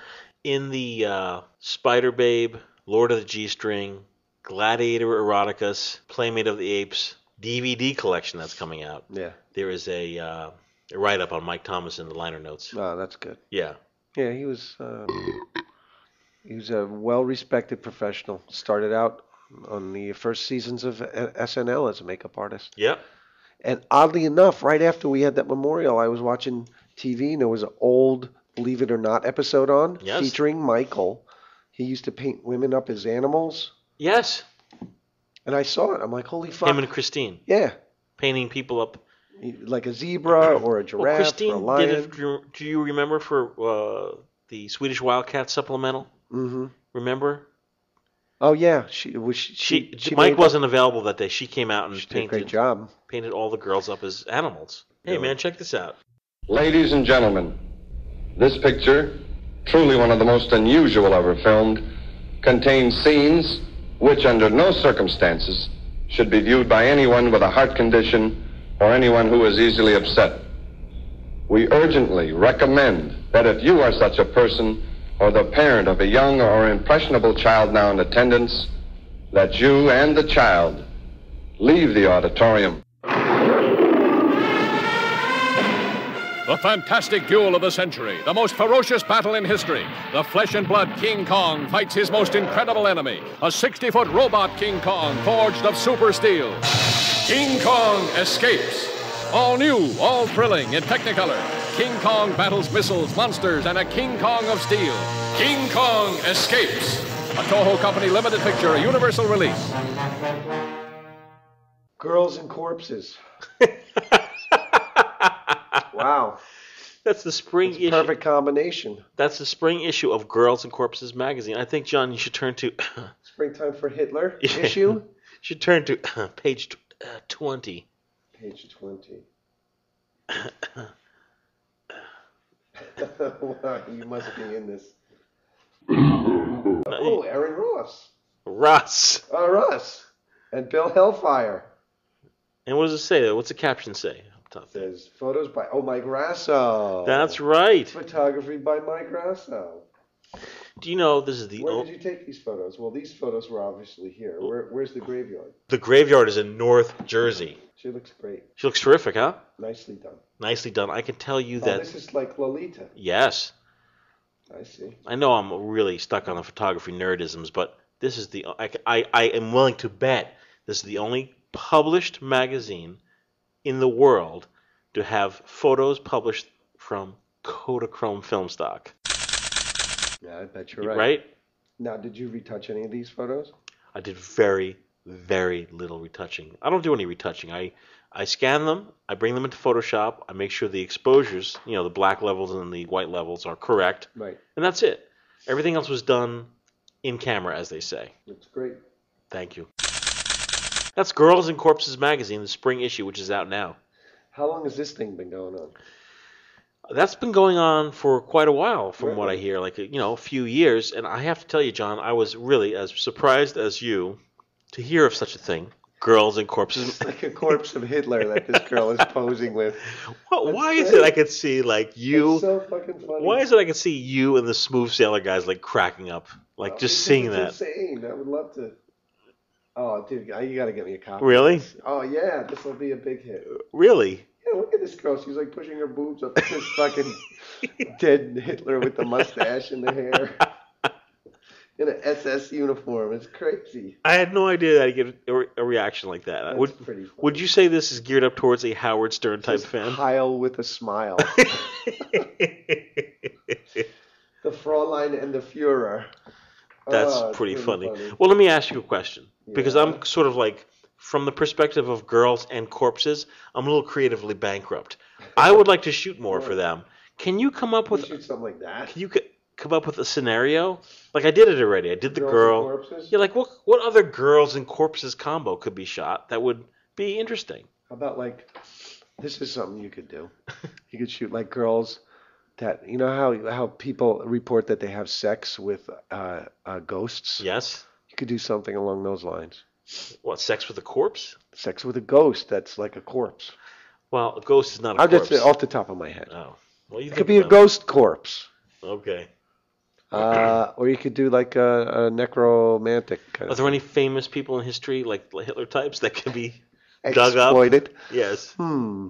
In the uh, Spider Babe, Lord of the G String, Gladiator Eroticus, Playmate of the Apes DVD collection that's coming out, Yeah. there is a, uh, a write up on Mike Thomas in the liner notes. Oh, that's good. Yeah. Yeah, he was. Uh, he was a well-respected professional. Started out on the first seasons of uh, SNL as a makeup artist. Yep. And oddly enough, right after we had that memorial, I was watching TV and there was an old Believe It or Not episode on Yes. featuring Michael. He used to paint women up as animals. Yes. And I saw it. I'm like, holy fuck. Him and Christine yeah. painting people up. Like a zebra or a giraffe Well, Christine or a lion. did it. Do you- remember for uh, the Swedish Wildcat supplemental? hmm Remember? Oh yeah, she was. She, She, she, she Mike wasn't available that day. She came out and She did a painted great job. painted all the girls up as animals. Hey Really? man, check this out. Ladies and gentlemen, this picture, truly one of the most unusual ever filmed, contains scenes which, under no circumstances, should be viewed by anyone with a heart condition or anyone who is easily upset. We urgently recommend that if you are such a person or the parent of a young or impressionable child now in attendance, that you and the child leave the auditorium. The fantastic duel of the century, the most ferocious battle in history. The flesh and blood King Kong fights his most incredible enemy, a 60 foot robot King Kong forged of super steel. King Kong escapes. All new, all thrilling in Technicolor. King Kong battles missiles, monsters, and a King Kong of steel. King Kong escapes. A Toho Company limited picture, a universal release. Girls and corpses. wow. That's the spring issue. perfect combination. That's the spring issue of Girls and Corpses magazine. I think John, you should turn to Springtime for Hitler Yeah. issue. should turn to page uh, twenty. Page 20. wow, you must be in this. oh, Aaron Ross. Russ. Oh, Russ. And Bill Hellfire. And what does it say? What's the caption say? Up top there? Says photos by Oh Mike Grasso. That's right. Photography by Mike Grasso. Do you know this is the Where o- did you take these photos? Well, these photos were obviously here. Where, where's the graveyard? the graveyard is in North Jersey. She looks great. She looks terrific, huh? Nicely done. Nicely done. I can tell you Oh, that. this is like Lolita. Yes, I see. I know I'm really stuck on the photography nerdisms, but this is the I, I, I am willing to bet this is the only published magazine in the world to have photos published from Kodachrome film stock. Yeah, I bet you're right. Right? Now, did you retouch any of these photos? I did very, very little retouching. I don't do any retouching. I, I scan them, I bring them into Photoshop, I make sure the exposures, you know, the black levels and the white levels are correct, Right. and that's it. Everything else was done in camera, as they say. That's great. Thank you. That's Girls and Corpses magazine, the spring issue, which is out now. How long has this thing been going on? That's been going on for quite a while, from what I hear, like you know, a few years. And I have to tell you, John, I was really as surprised as you to hear of such a thing. Girls and Corpses. It's like a corpse of Hitler that this girl is posing with. What, why is it I could see like you? It's so fucking funny. Why is it I could see you and the smooth sailor guys like cracking up, like just seeing that? insane. I would love to. Oh, dude, you got to get me a copy. Really? Oh yeah, this will be a big hit. Really? Yeah, look at this girl. She's like pushing her boobs up to this fucking dead Hitler with the mustache and the hair. in an SS uniform. It's crazy. I had no idea that I'd get a, re- a reaction like that. That's would pretty funny. Would you say this is geared up towards a Howard Stern type Just fan? Heil with a smile. the Fräulein and the Führer. That's Oh, pretty, funny. funny. Well, let me ask you a question because I'm sort of like from the perspective of girls and corpses, I'm a little creatively bankrupt. I would like to shoot more for them. Can you come up with something like that? Can you come up with a scenario? Like I did it already. I did the Girls and girl. corpses? Yeah, like what what other girls and corpses combo could be shot that would be interesting? How about like this is something you could do. You could shoot like girls that you know how how people report that they have sex with uh, uh, ghosts. Yes. You could do something along those lines. What sex with a corpse? Sex with a ghost that's like a corpse. Well, a ghost is not a I'm corpse. just off the top of my head. Oh, well, you It could be a ghost corpse. Okay. Uh, or you could do like a, a necromantic kind Are there any famous people in history, like Hitler types, that could be dug up? exploited. Yes. Hmm.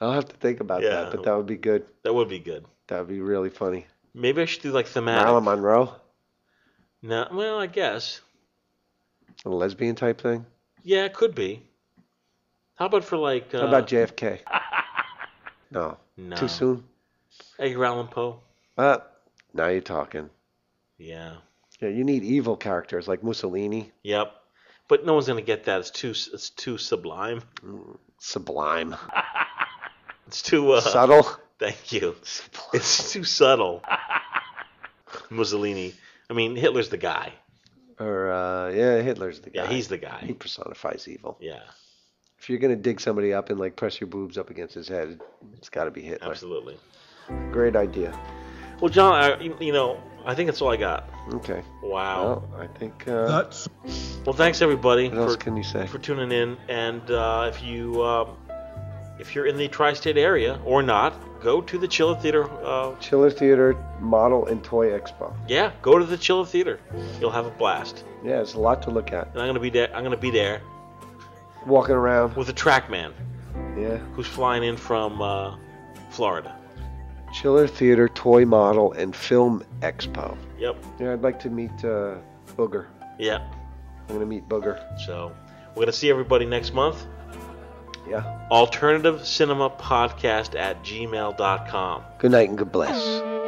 I'll have to think about Yeah. that, but that would be good. That would be good. That would be really funny. Maybe I should do like thematic. Marilyn Monroe, No, well, I guess. a lesbian type thing. Yeah, it could be. How about for like? Uh, How about JFK? No. No. Too soon. Edgar Allan Poe? Uh, now you're talking. Yeah. Yeah, you need evil characters like Mussolini. Yep. But no one's gonna get that. It's too. It's too sublime. Sublime. It's too uh, Subtle. Thank you. It's too subtle. Mussolini. I mean, Hitler's the guy. Or uh, yeah, Hitler's the guy. Yeah, he's the guy. He personifies evil. Yeah, If you're gonna dig somebody up and like press your boobs up against his head, it's got to be Hitler. absolutely. Great idea. Well, John, I, you know, I think that's all I got. Okay. Wow. Well, I think. Uh, That's. Well, thanks everybody What else for can you say? for tuning in. And uh, if you um, if you're in the tri-state area or not, go to the Chiller Theater. Uh, Chiller Theater Model and Toy Expo. yeah, go to the Chiller Theater. You'll have a blast. Yeah, it's a lot to look at. And I'm gonna be there. I'm gonna be there Walking around. with a TrackMan Yeah. who's flying in from uh, Florida. Chiller Theater Toy Model and Film Expo. Yep. Yeah, I'd like to meet uh, Booger. Yeah. I'm gonna meet Booger. So we're gonna see everybody next month. Yeah. Alternative Cinema Podcast at gmail.com. Good night and good bless.